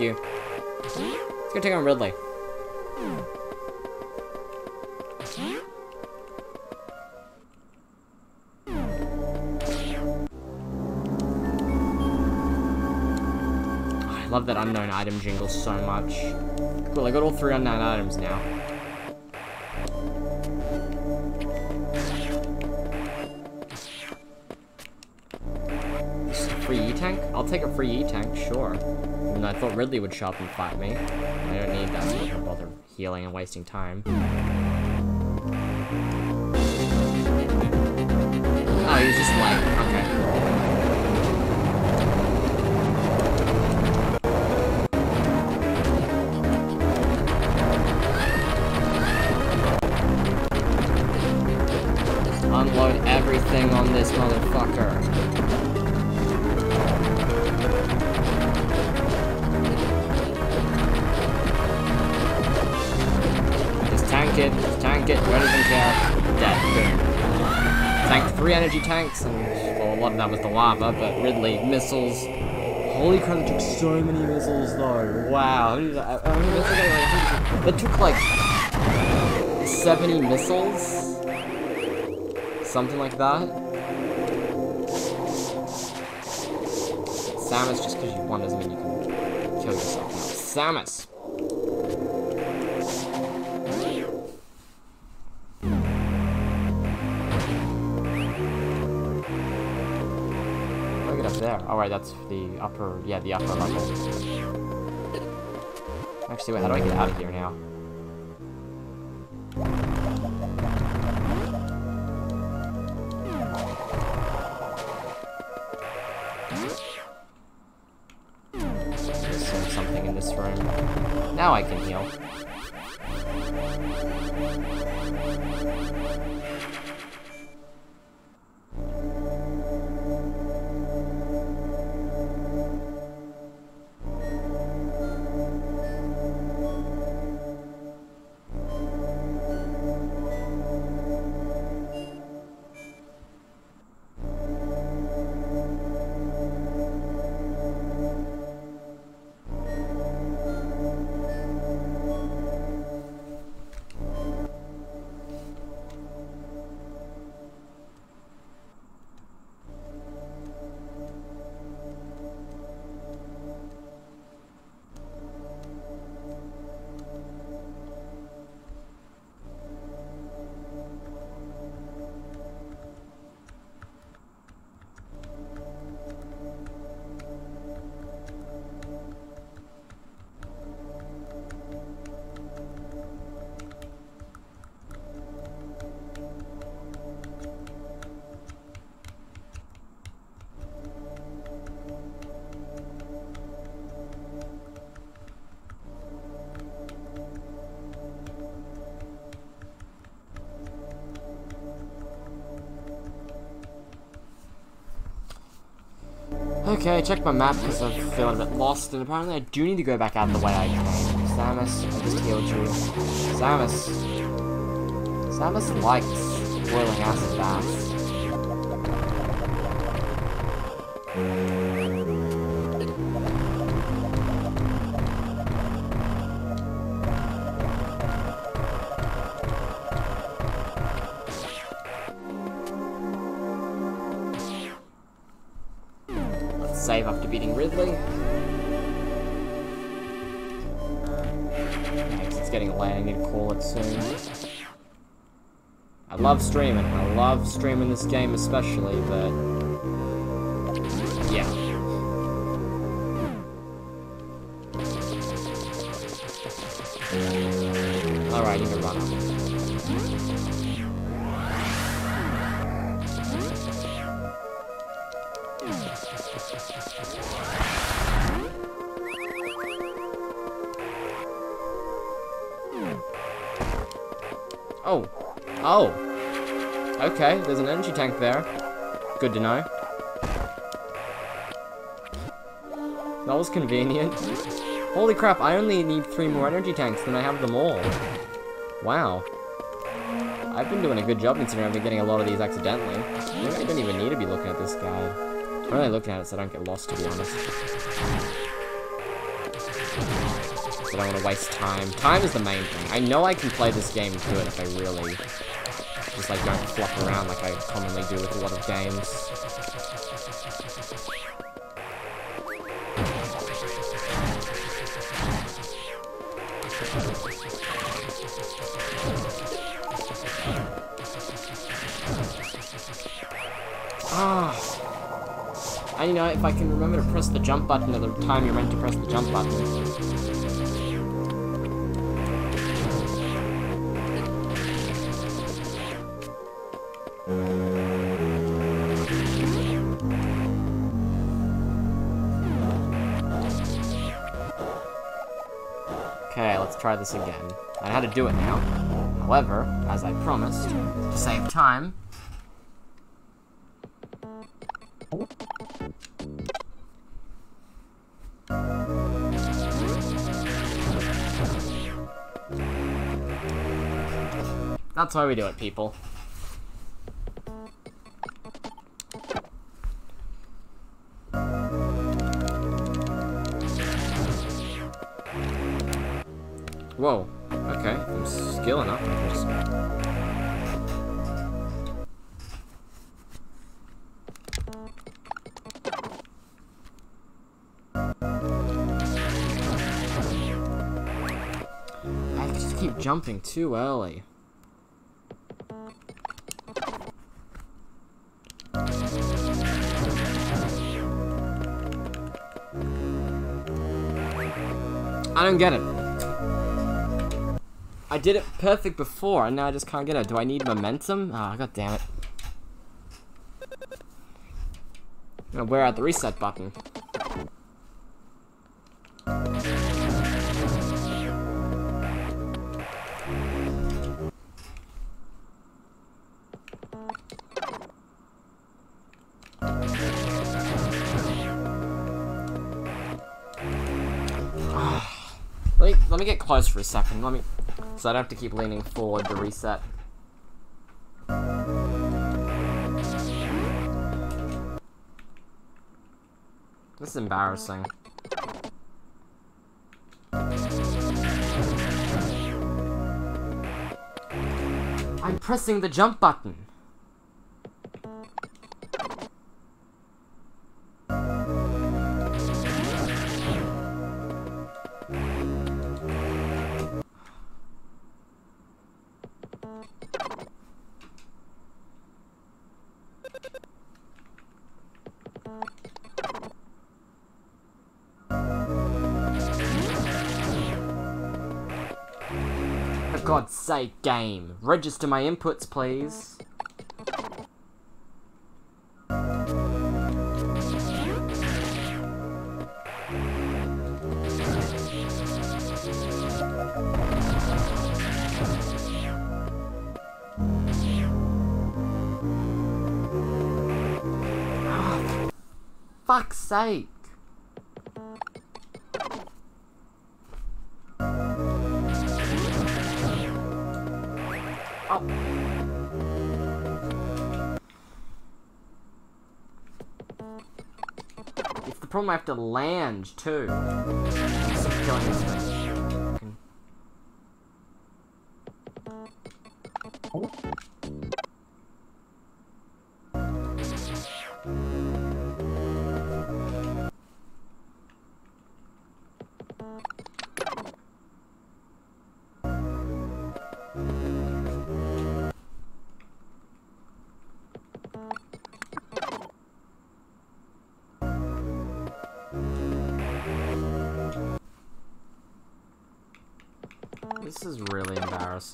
You. Let's go take on Ridley. I love that unknown item jingle so much. Cool, I got all three unknown items now. Free E-tank? I'll take a free E-tank, sure. And I thought Ridley would show up and fight me. I don't need that, so gonna bother healing and wasting time. Oh, he's just like, tanks, and well, of that was the lava, but Ridley, missiles. Holy crap, it took so many missiles though. Wow. That took like 70 missiles? Something like that. Samus, just because you won doesn't mean you can kill yourself. Samus! Alright, that's the upper, yeah, the upper level. Actually, wait, how do I get out of here now? Okay, I checked my map because I'm feeling a bit lost, and apparently I do need to go back out the way I came. Samus, I just healed you. Samus. Samus likes boiling acid baths. Love streaming, I love streaming this game especially, but... there. Good to know. That was convenient. Holy crap, I only need three more energy tanks, and I have them all. Wow. I've been doing a good job considering I've been getting a lot of these accidentally. Maybe I don't even need to be looking at this guy. I'm only looking at it so I don't get lost, to be honest. I don't want to waste time. Time is the main thing. I know I can play this game good if I really like don't flop around like I commonly do with a lot of games. Ah. And you know, if I can remember to press the jump button at the time you're meant to press the jump button. Try this again. I how to do it now. However, as I promised, to save time, That's why we do it, people. Jumping too early. I don't get it. I did it perfect before, and now I just can't get it. Do I need momentum? Ah, god damn it. I'm gonna wear out the reset button. Close for a second. Let me, so I don't have to keep leaning forward to reset. This is embarrassing. I'm pressing the jump button. Sake, game. Register my inputs, please. Ah, Fuck's sake. I have to land too.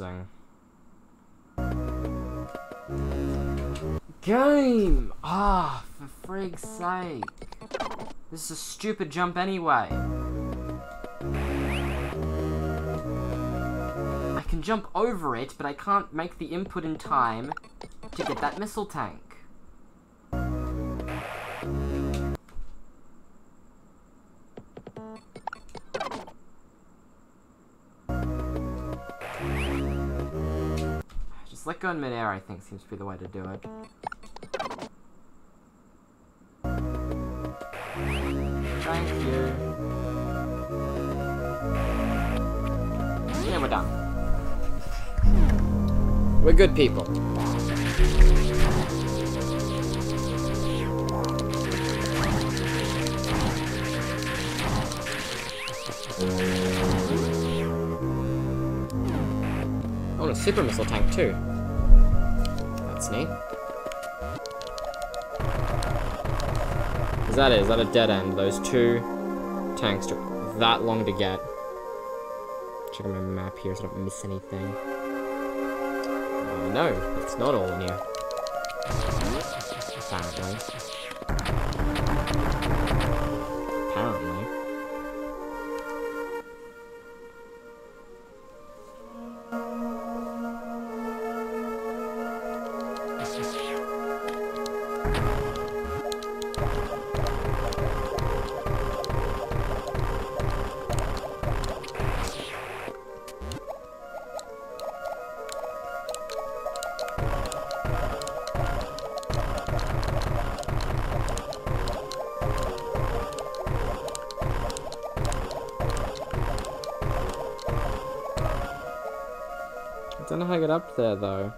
Embarrassing. Game! Ah, for frig's sake. This is a stupid jump anyway. I can jump over it, but I can't make the input in time to get that missile tank. Just let go in midair, I think, seems to be the way to do it. Thank you. Yeah, we're done. We're good people. Oh, and a super missile tank too. Neat. Is that it? Is that a dead end? Those two tanks took that long to get. Checking my map here so I don't miss anything. Uh, no, it's not all new. Apparently. Apparently. There though.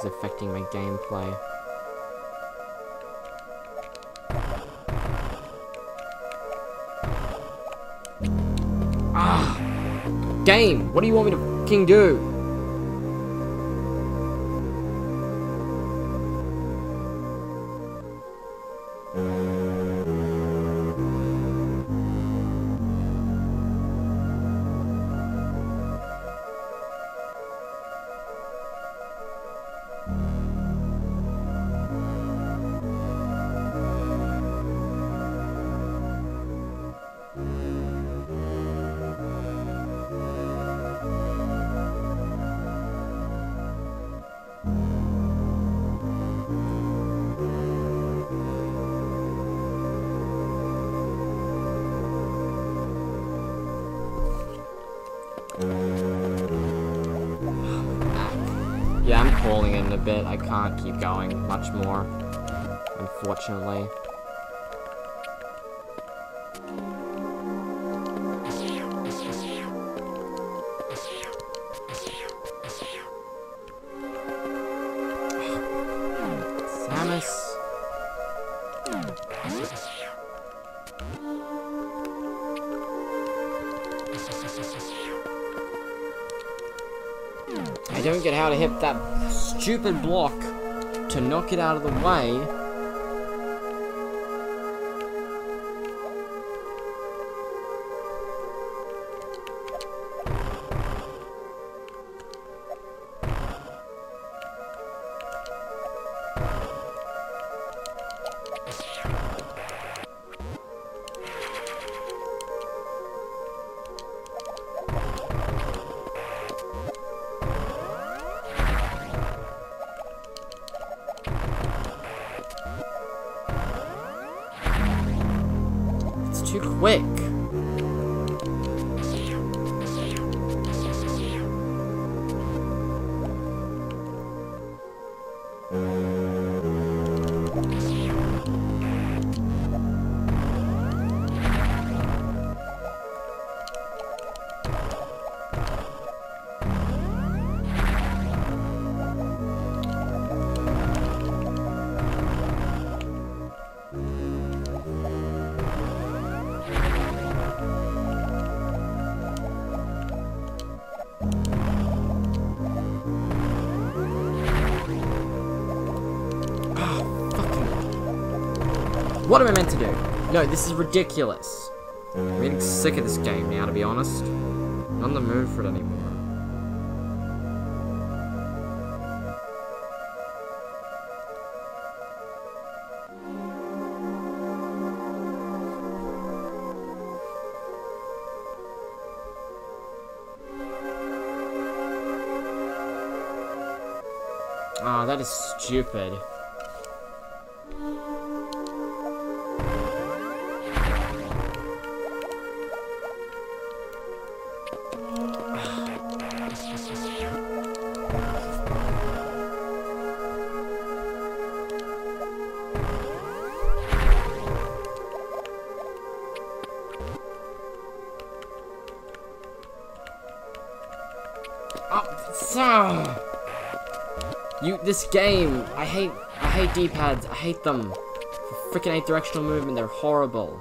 Fatigue's affecting my gameplay. Ah! Game! What do you want me to fucking do? Stupid block to knock it out of the way. This is ridiculous. I'm getting sick of this game now, to be honest. Not in the mood for it anymore. Ah, that is stupid. This game. I hate I hate D-pads. I hate them. Freaking hate directional movement. They're horrible.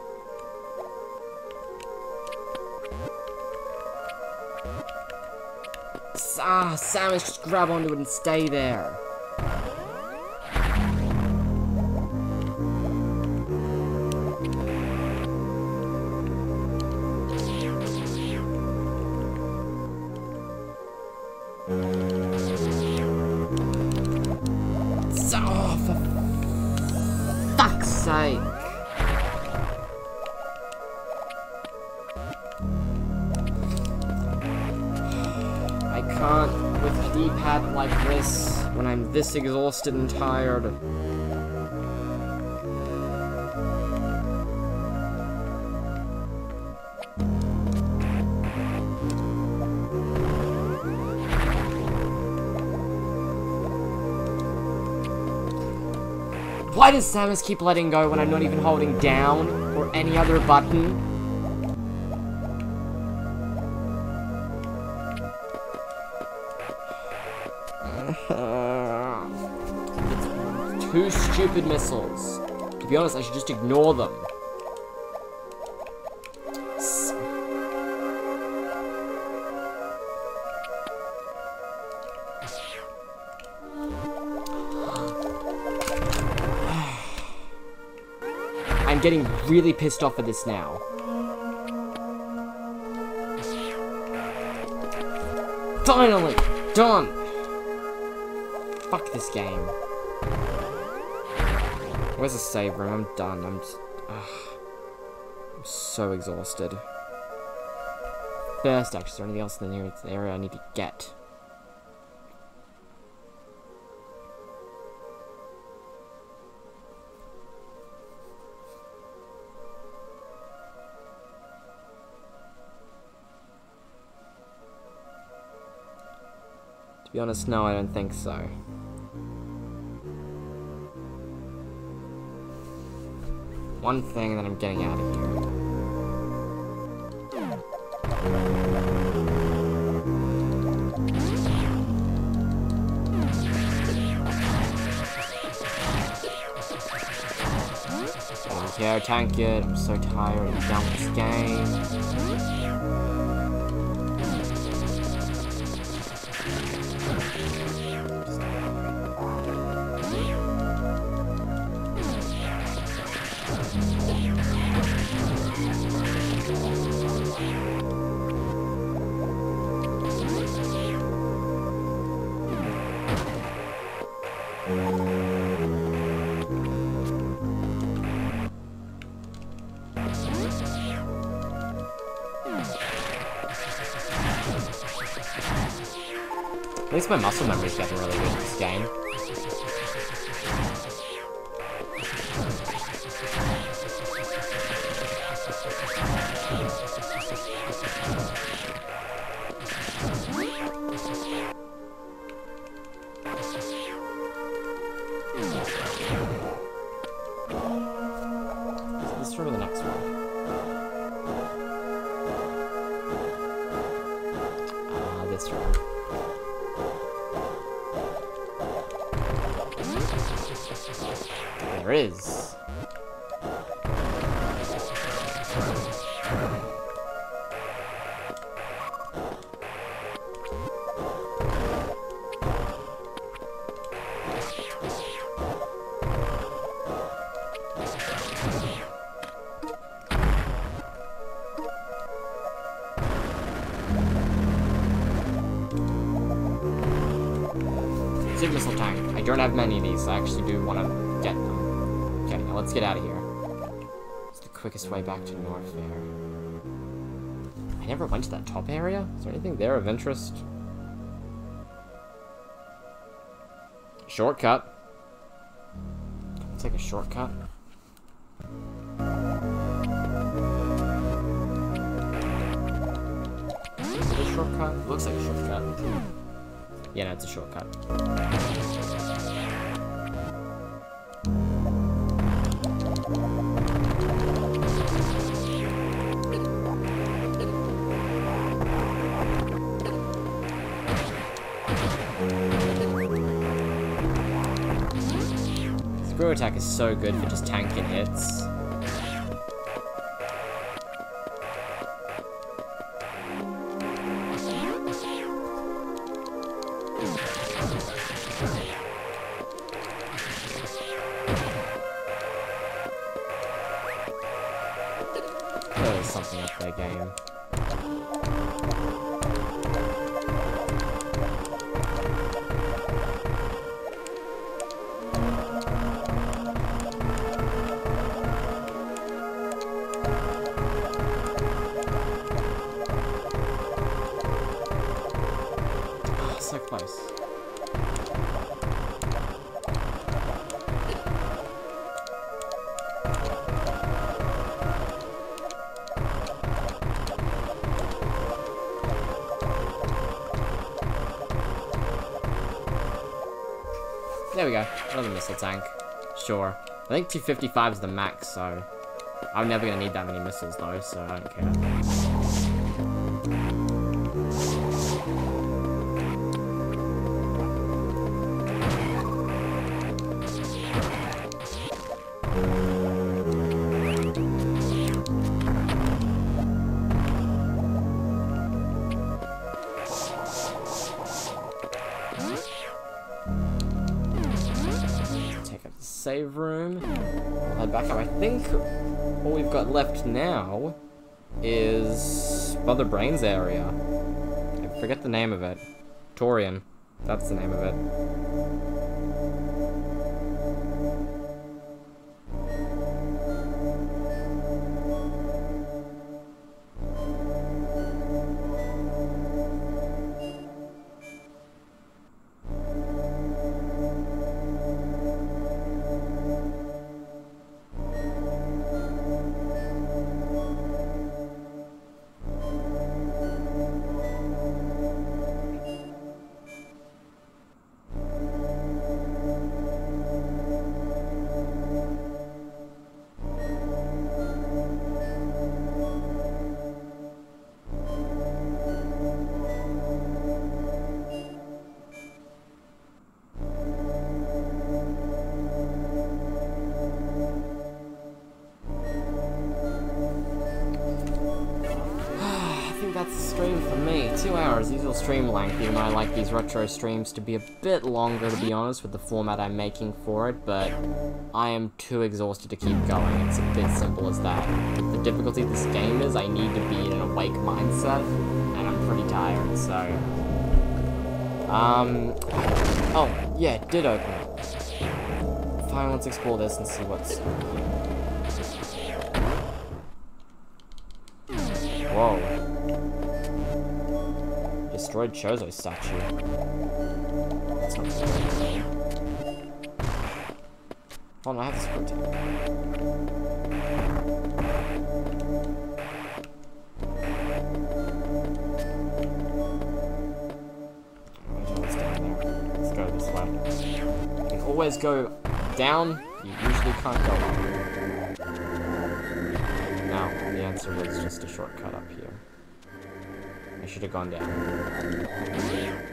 Ah, Samus, just grab onto it and stay there. I'm this exhausted and tired. Why does Samus keep letting go when I'm not even holding down or any other button? Stupid missiles. To be honest, I should just ignore them. I'm getting really pissed off at this now. Finally! Done! Fuck this game. Where's the save room? I'm done. I'm just... Ugh. I'm so exhausted. First, actually, is there anything else in the area I need to get? To be honest, no, I don't think so. One thing that I'm getting out of here. Don't care, tank it. I'm so tired. With this game. At least I actually do want to get them. Okay, now let's get out of here. It's the quickest way back to Norfair. I never went to that top area. Is there anything there of interest? Shortcut. Let's take a shortcut. Is a shortcut? Looks like a shortcut. Yeah, no, it's a shortcut. Attack is so good for just tanking hits. Missile tank. Sure. I think 255 is the max, so... I'm never gonna need that many missiles though, so I don't care. Think all we've got left now is Mother Brains area. I forget the name of it. Tourian. That's the name of it. Retro streams to be a bit longer, to be honest, with the format I'm making for it, but I am too exhausted to keep going. It's a bit simple as that. The difficulty of this game is I need to be in an awake mindset, and I'm pretty tired, so... Um... Oh, yeah, it did open. Fine, let's explore this and see what's... Destroyed Chozo statue. That's not good. Oh no, I have this protein. Let's go this way. You always go down, you usually can't go up. Now, the answer was just a shortcut up here. Should have gone down.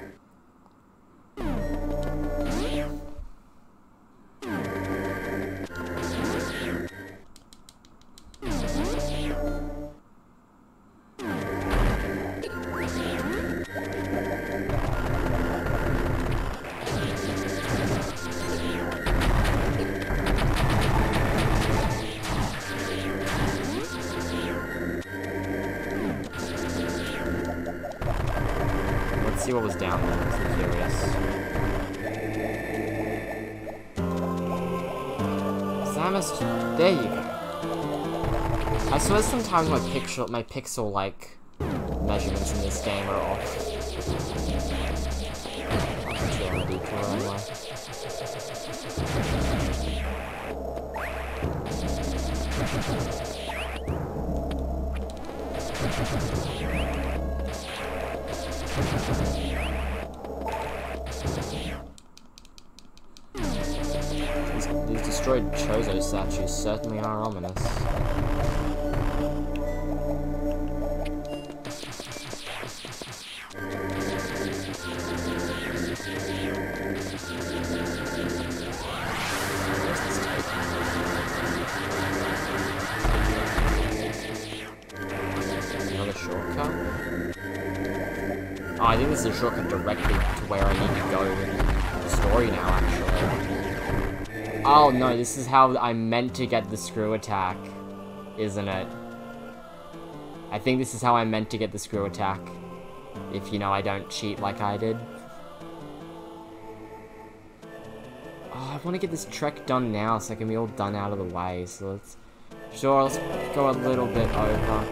Sometimes my pixel like measurements in this game are off. These destroyed Chozo statues certainly are ominous. No, this is how I meant to get the screw attack, isn't it? I think this is how I meant to get the screw attack. If, you know, I don't cheat like I did. Oh, I want to get this trek done now so I can be all done out of the way. So let's... Sure, let's go a little bit over.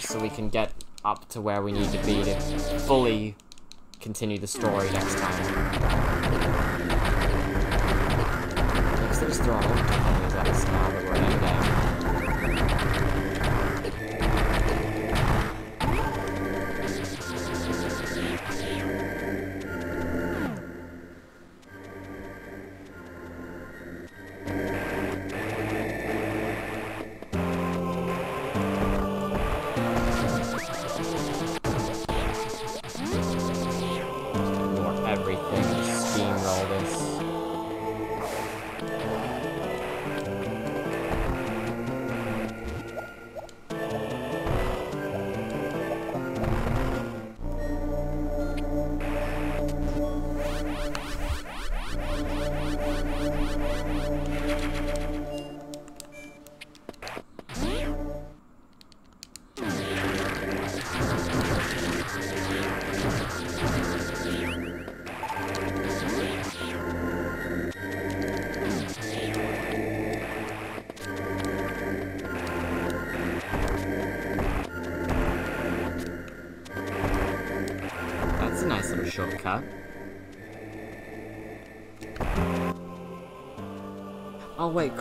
So we can get up to where we need to be to fully continue the story next time. Next,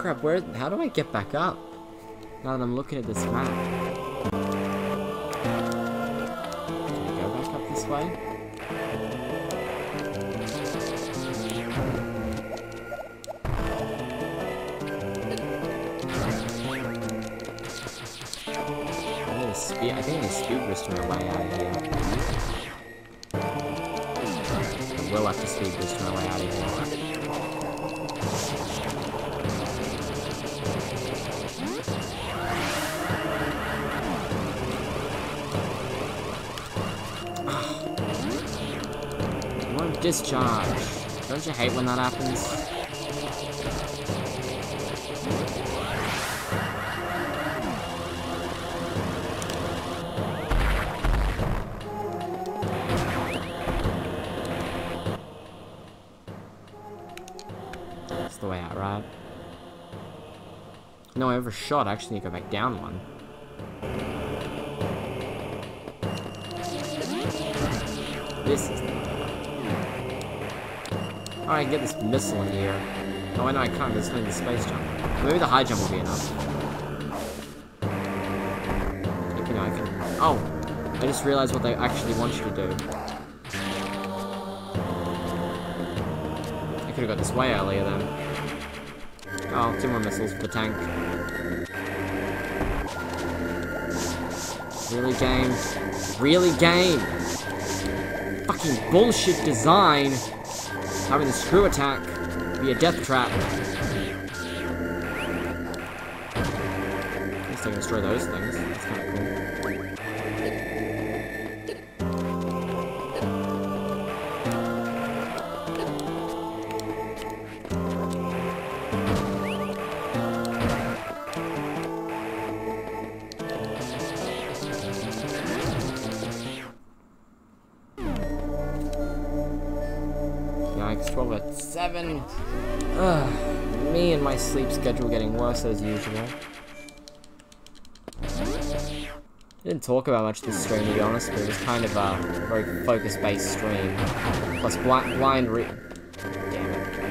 crap, where- how do I get back up? Now that I'm looking at this map. Can we go back up this way? I speed. I think I speed boost my way out of here. I will have to speed boost my way out of here. Discharge. Don't you hate when that happens? That's the way out, right? No, I overshot. I actually need to go back down one. Out. Alright, get this missile in here. Oh, I know I can't, because it's the space jump. Maybe the high jump will be enough. You know, I can... Oh! I just realized what they actually want you to do. I could have got this way earlier then. Oh, two more missiles for the tank. Really, game? Really, game? Fucking bullshit design! Having the screw attack be a death trap. As usual. Didn't talk about much this stream to be honest, but it was kind of a very focus-based stream. Plus bli blind re- Damn it.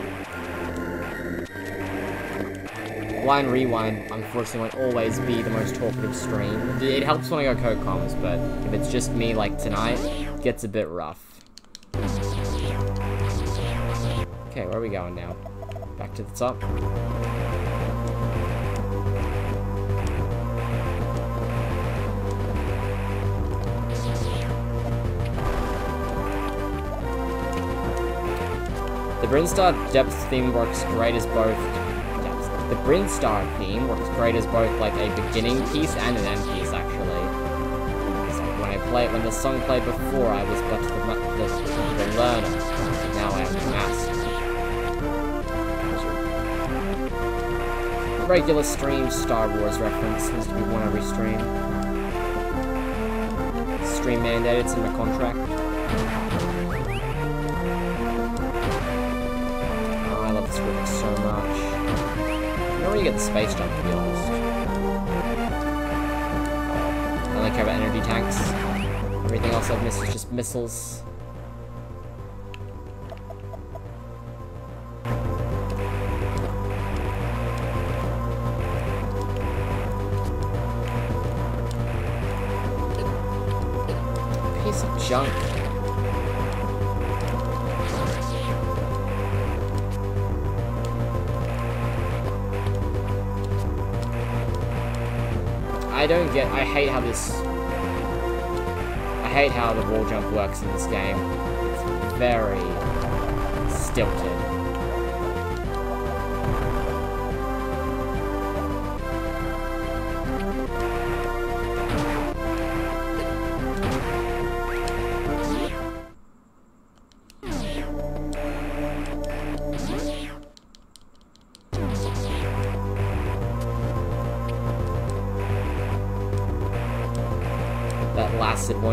Blind Rewind, unfortunately, won't always be the most talkative stream. It helps when I go co-coms, but if it's just me like tonight, it gets a bit rough. Okay, where are we going now? Back to the top? The Brinstar depth theme works great as both. Depth. The Brinstar theme works great as both like a beginning piece and an end piece, actually. When I play it when the song played before, I was but the, the, the learner. Now I am the master. Regular stream Star Wars reference seems to be one every stream. Stream mandated, it's in the contract. Don't get the space jump, to be honest. I only care about energy tanks. Everything else I've missed is just missiles. Get. I hate how this. I hate how the wall jump works in this game. It's very stilted.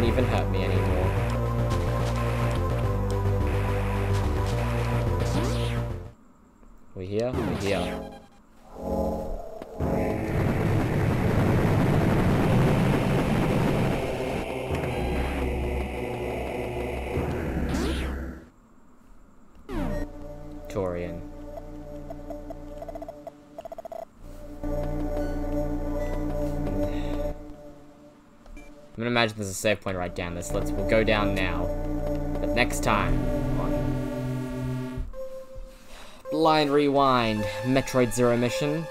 Won't even imagine there's a save point right down this. Let's we'll go down now. But next time on Blind Rewind Metroid Zero Mission,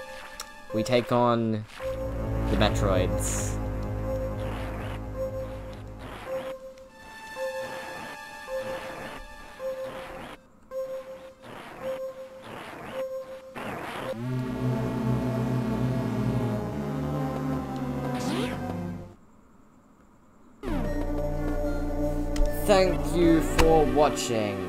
we take on the Metroids. You for watching.